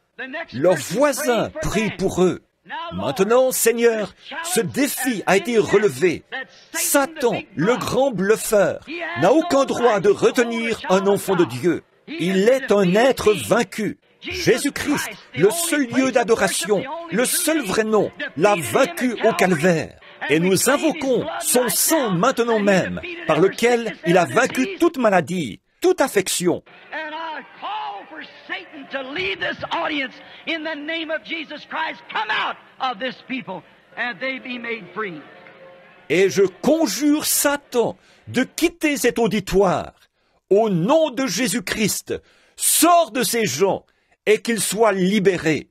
Leurs voisins prient pour eux. Maintenant, Seigneur, ce défi a été relevé. Satan, le grand bluffeur, n'a aucun droit de retenir un enfant de Dieu. Il est un être vaincu. Jésus-Christ, le seul lieu d'adoration, le seul vrai nom, l'a vaincu au calvaire. Et nous invoquons son sang maintenant même, par lequel il a vaincu toute maladie, toute affection. To leave this audience in the name of Jesus Christ. Come out of this people and they be made free. Et je conjure Satan de quitter cet auditoire. Au nom de Jésus-Christ, sors de ces gens et qu'ils soient libérés.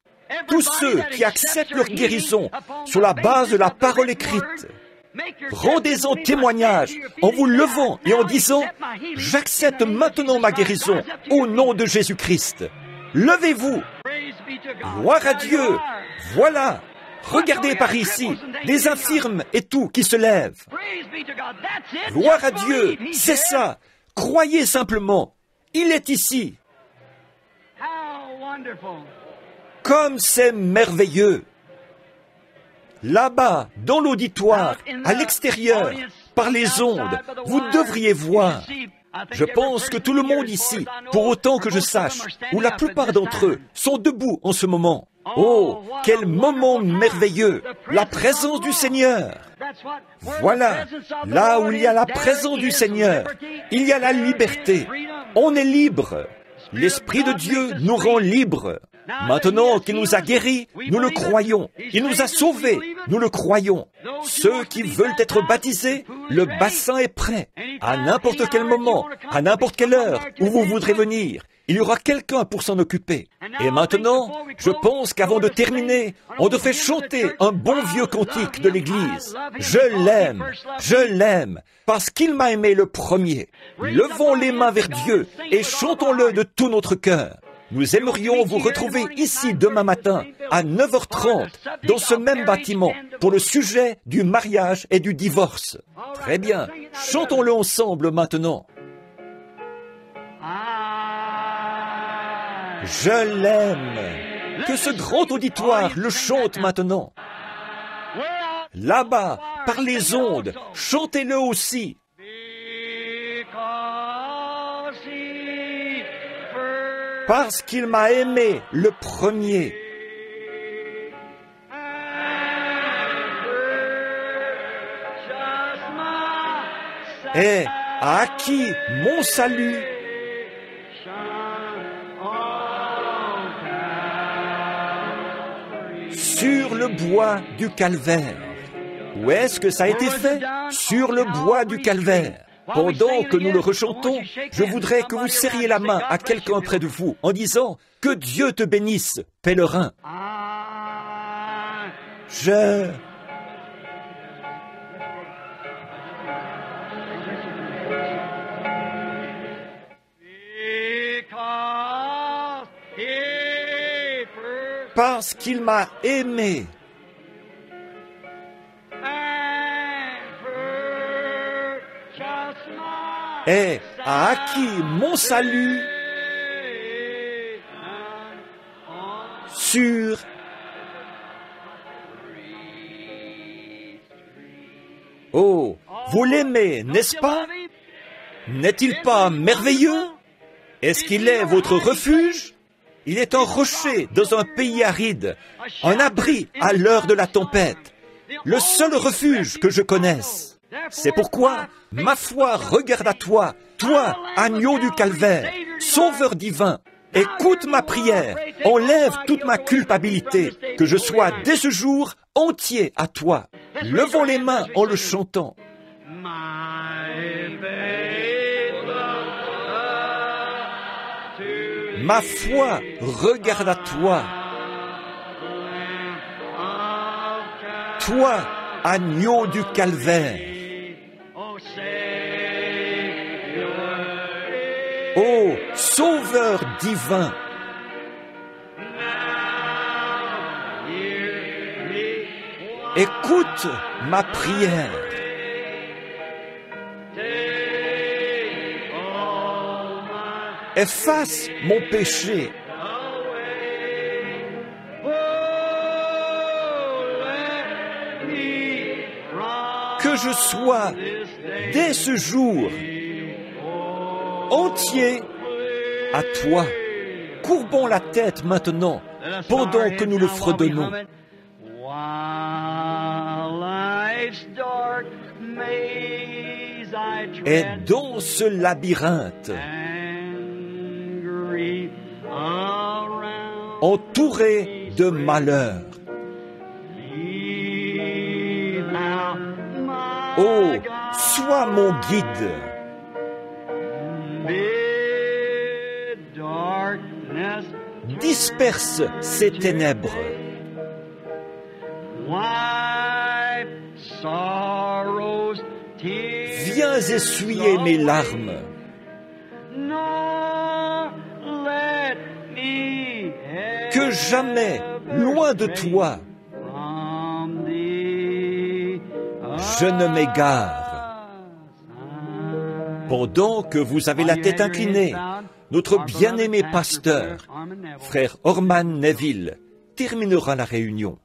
Tous ceux qui acceptent leur guérison sur la base de la parole écrite, Rendez-en témoignage en vous levant et en disant, j'accepte maintenant ma guérison au nom de Jésus-Christ. Levez-vous. Gloire à Dieu. Voilà. Regardez par ici, des infirmes et tout qui se lèvent. Gloire à Dieu. C'est ça. Croyez simplement. Il est ici. Comme c'est merveilleux. Là-bas, dans l'auditoire, à l'extérieur, par les ondes, vous devriez voir. je pense que tout le monde ici, pour autant que je sache, ou la plupart d'entre eux, sont debout en ce moment. Oh, quel moment merveilleux La présence du Seigneur. Voilà, là où il y a la présence du Seigneur, il y a la liberté. On est libre. L'Esprit de Dieu nous rend libres. Maintenant qu'il nous a guéris, nous le croyons. Il nous a sauvés, nous le croyons. Ceux qui veulent être baptisés, le bassin est prêt. À n'importe quel moment, à n'importe quelle heure, où vous voudrez venir, il y aura quelqu'un pour s'en occuper. Et maintenant, je pense qu'avant de terminer, on devrait chanter un bon vieux cantique de l'Église. Je l'aime, je l'aime, parce qu'il m'a aimé le premier. Levons les mains vers Dieu et chantons-le de tout notre cœur. Nous aimerions vous retrouver ici demain matin à 9h30 dans ce même bâtiment pour le sujet du mariage et du divorce. Très bien, chantons-le ensemble maintenant. Je l'aime. Que ce grand auditoire le chante maintenant. Là-bas, par les ondes, chantez-le aussi. Parce qu'il m'a aimé le premier. Et a acquis mon salut? Sur le bois du calvaire. Où est-ce que ça a été fait? Sur le bois du calvaire. Pendant que nous le rechantons, je voudrais que vous serriez la main à quelqu'un près de vous en disant Que Dieu te bénisse, pèlerin. Je... Parce qu'il m'a aimé. Et a acquis mon salut. Sur Oh, vous l'aimez, n'est-ce pas? N'est-il pas merveilleux? Est-ce qu'il est votre refuge? Il est un rocher dans un pays aride, un abri à l'heure de la tempête, le seul refuge que je connaisse. C'est pourquoi ma foi regarde à toi, toi, agneau du calvaire, sauveur divin. Écoute ma prière, enlève toute ma culpabilité, que je sois dès ce jour entier à toi. Levons les mains en le chantant. Ma foi regarde à toi. Toi, agneau du calvaire. Ô Sauveur divin, écoute ma prière. Efface mon péché. Que je sois dès ce jour entier à toi. Courbons la tête maintenant pendant que nous le fredonnons. Et dans ce labyrinthe, entouré de malheurs, oh, sois mon guide. Disperse ces ténèbres. Viens essuyer mes larmes. Que jamais, loin de toi, je ne m'égare. Pendant que vous avez la tête inclinée, notre bien-aimé pasteur, frère Orman Neville, terminera la réunion.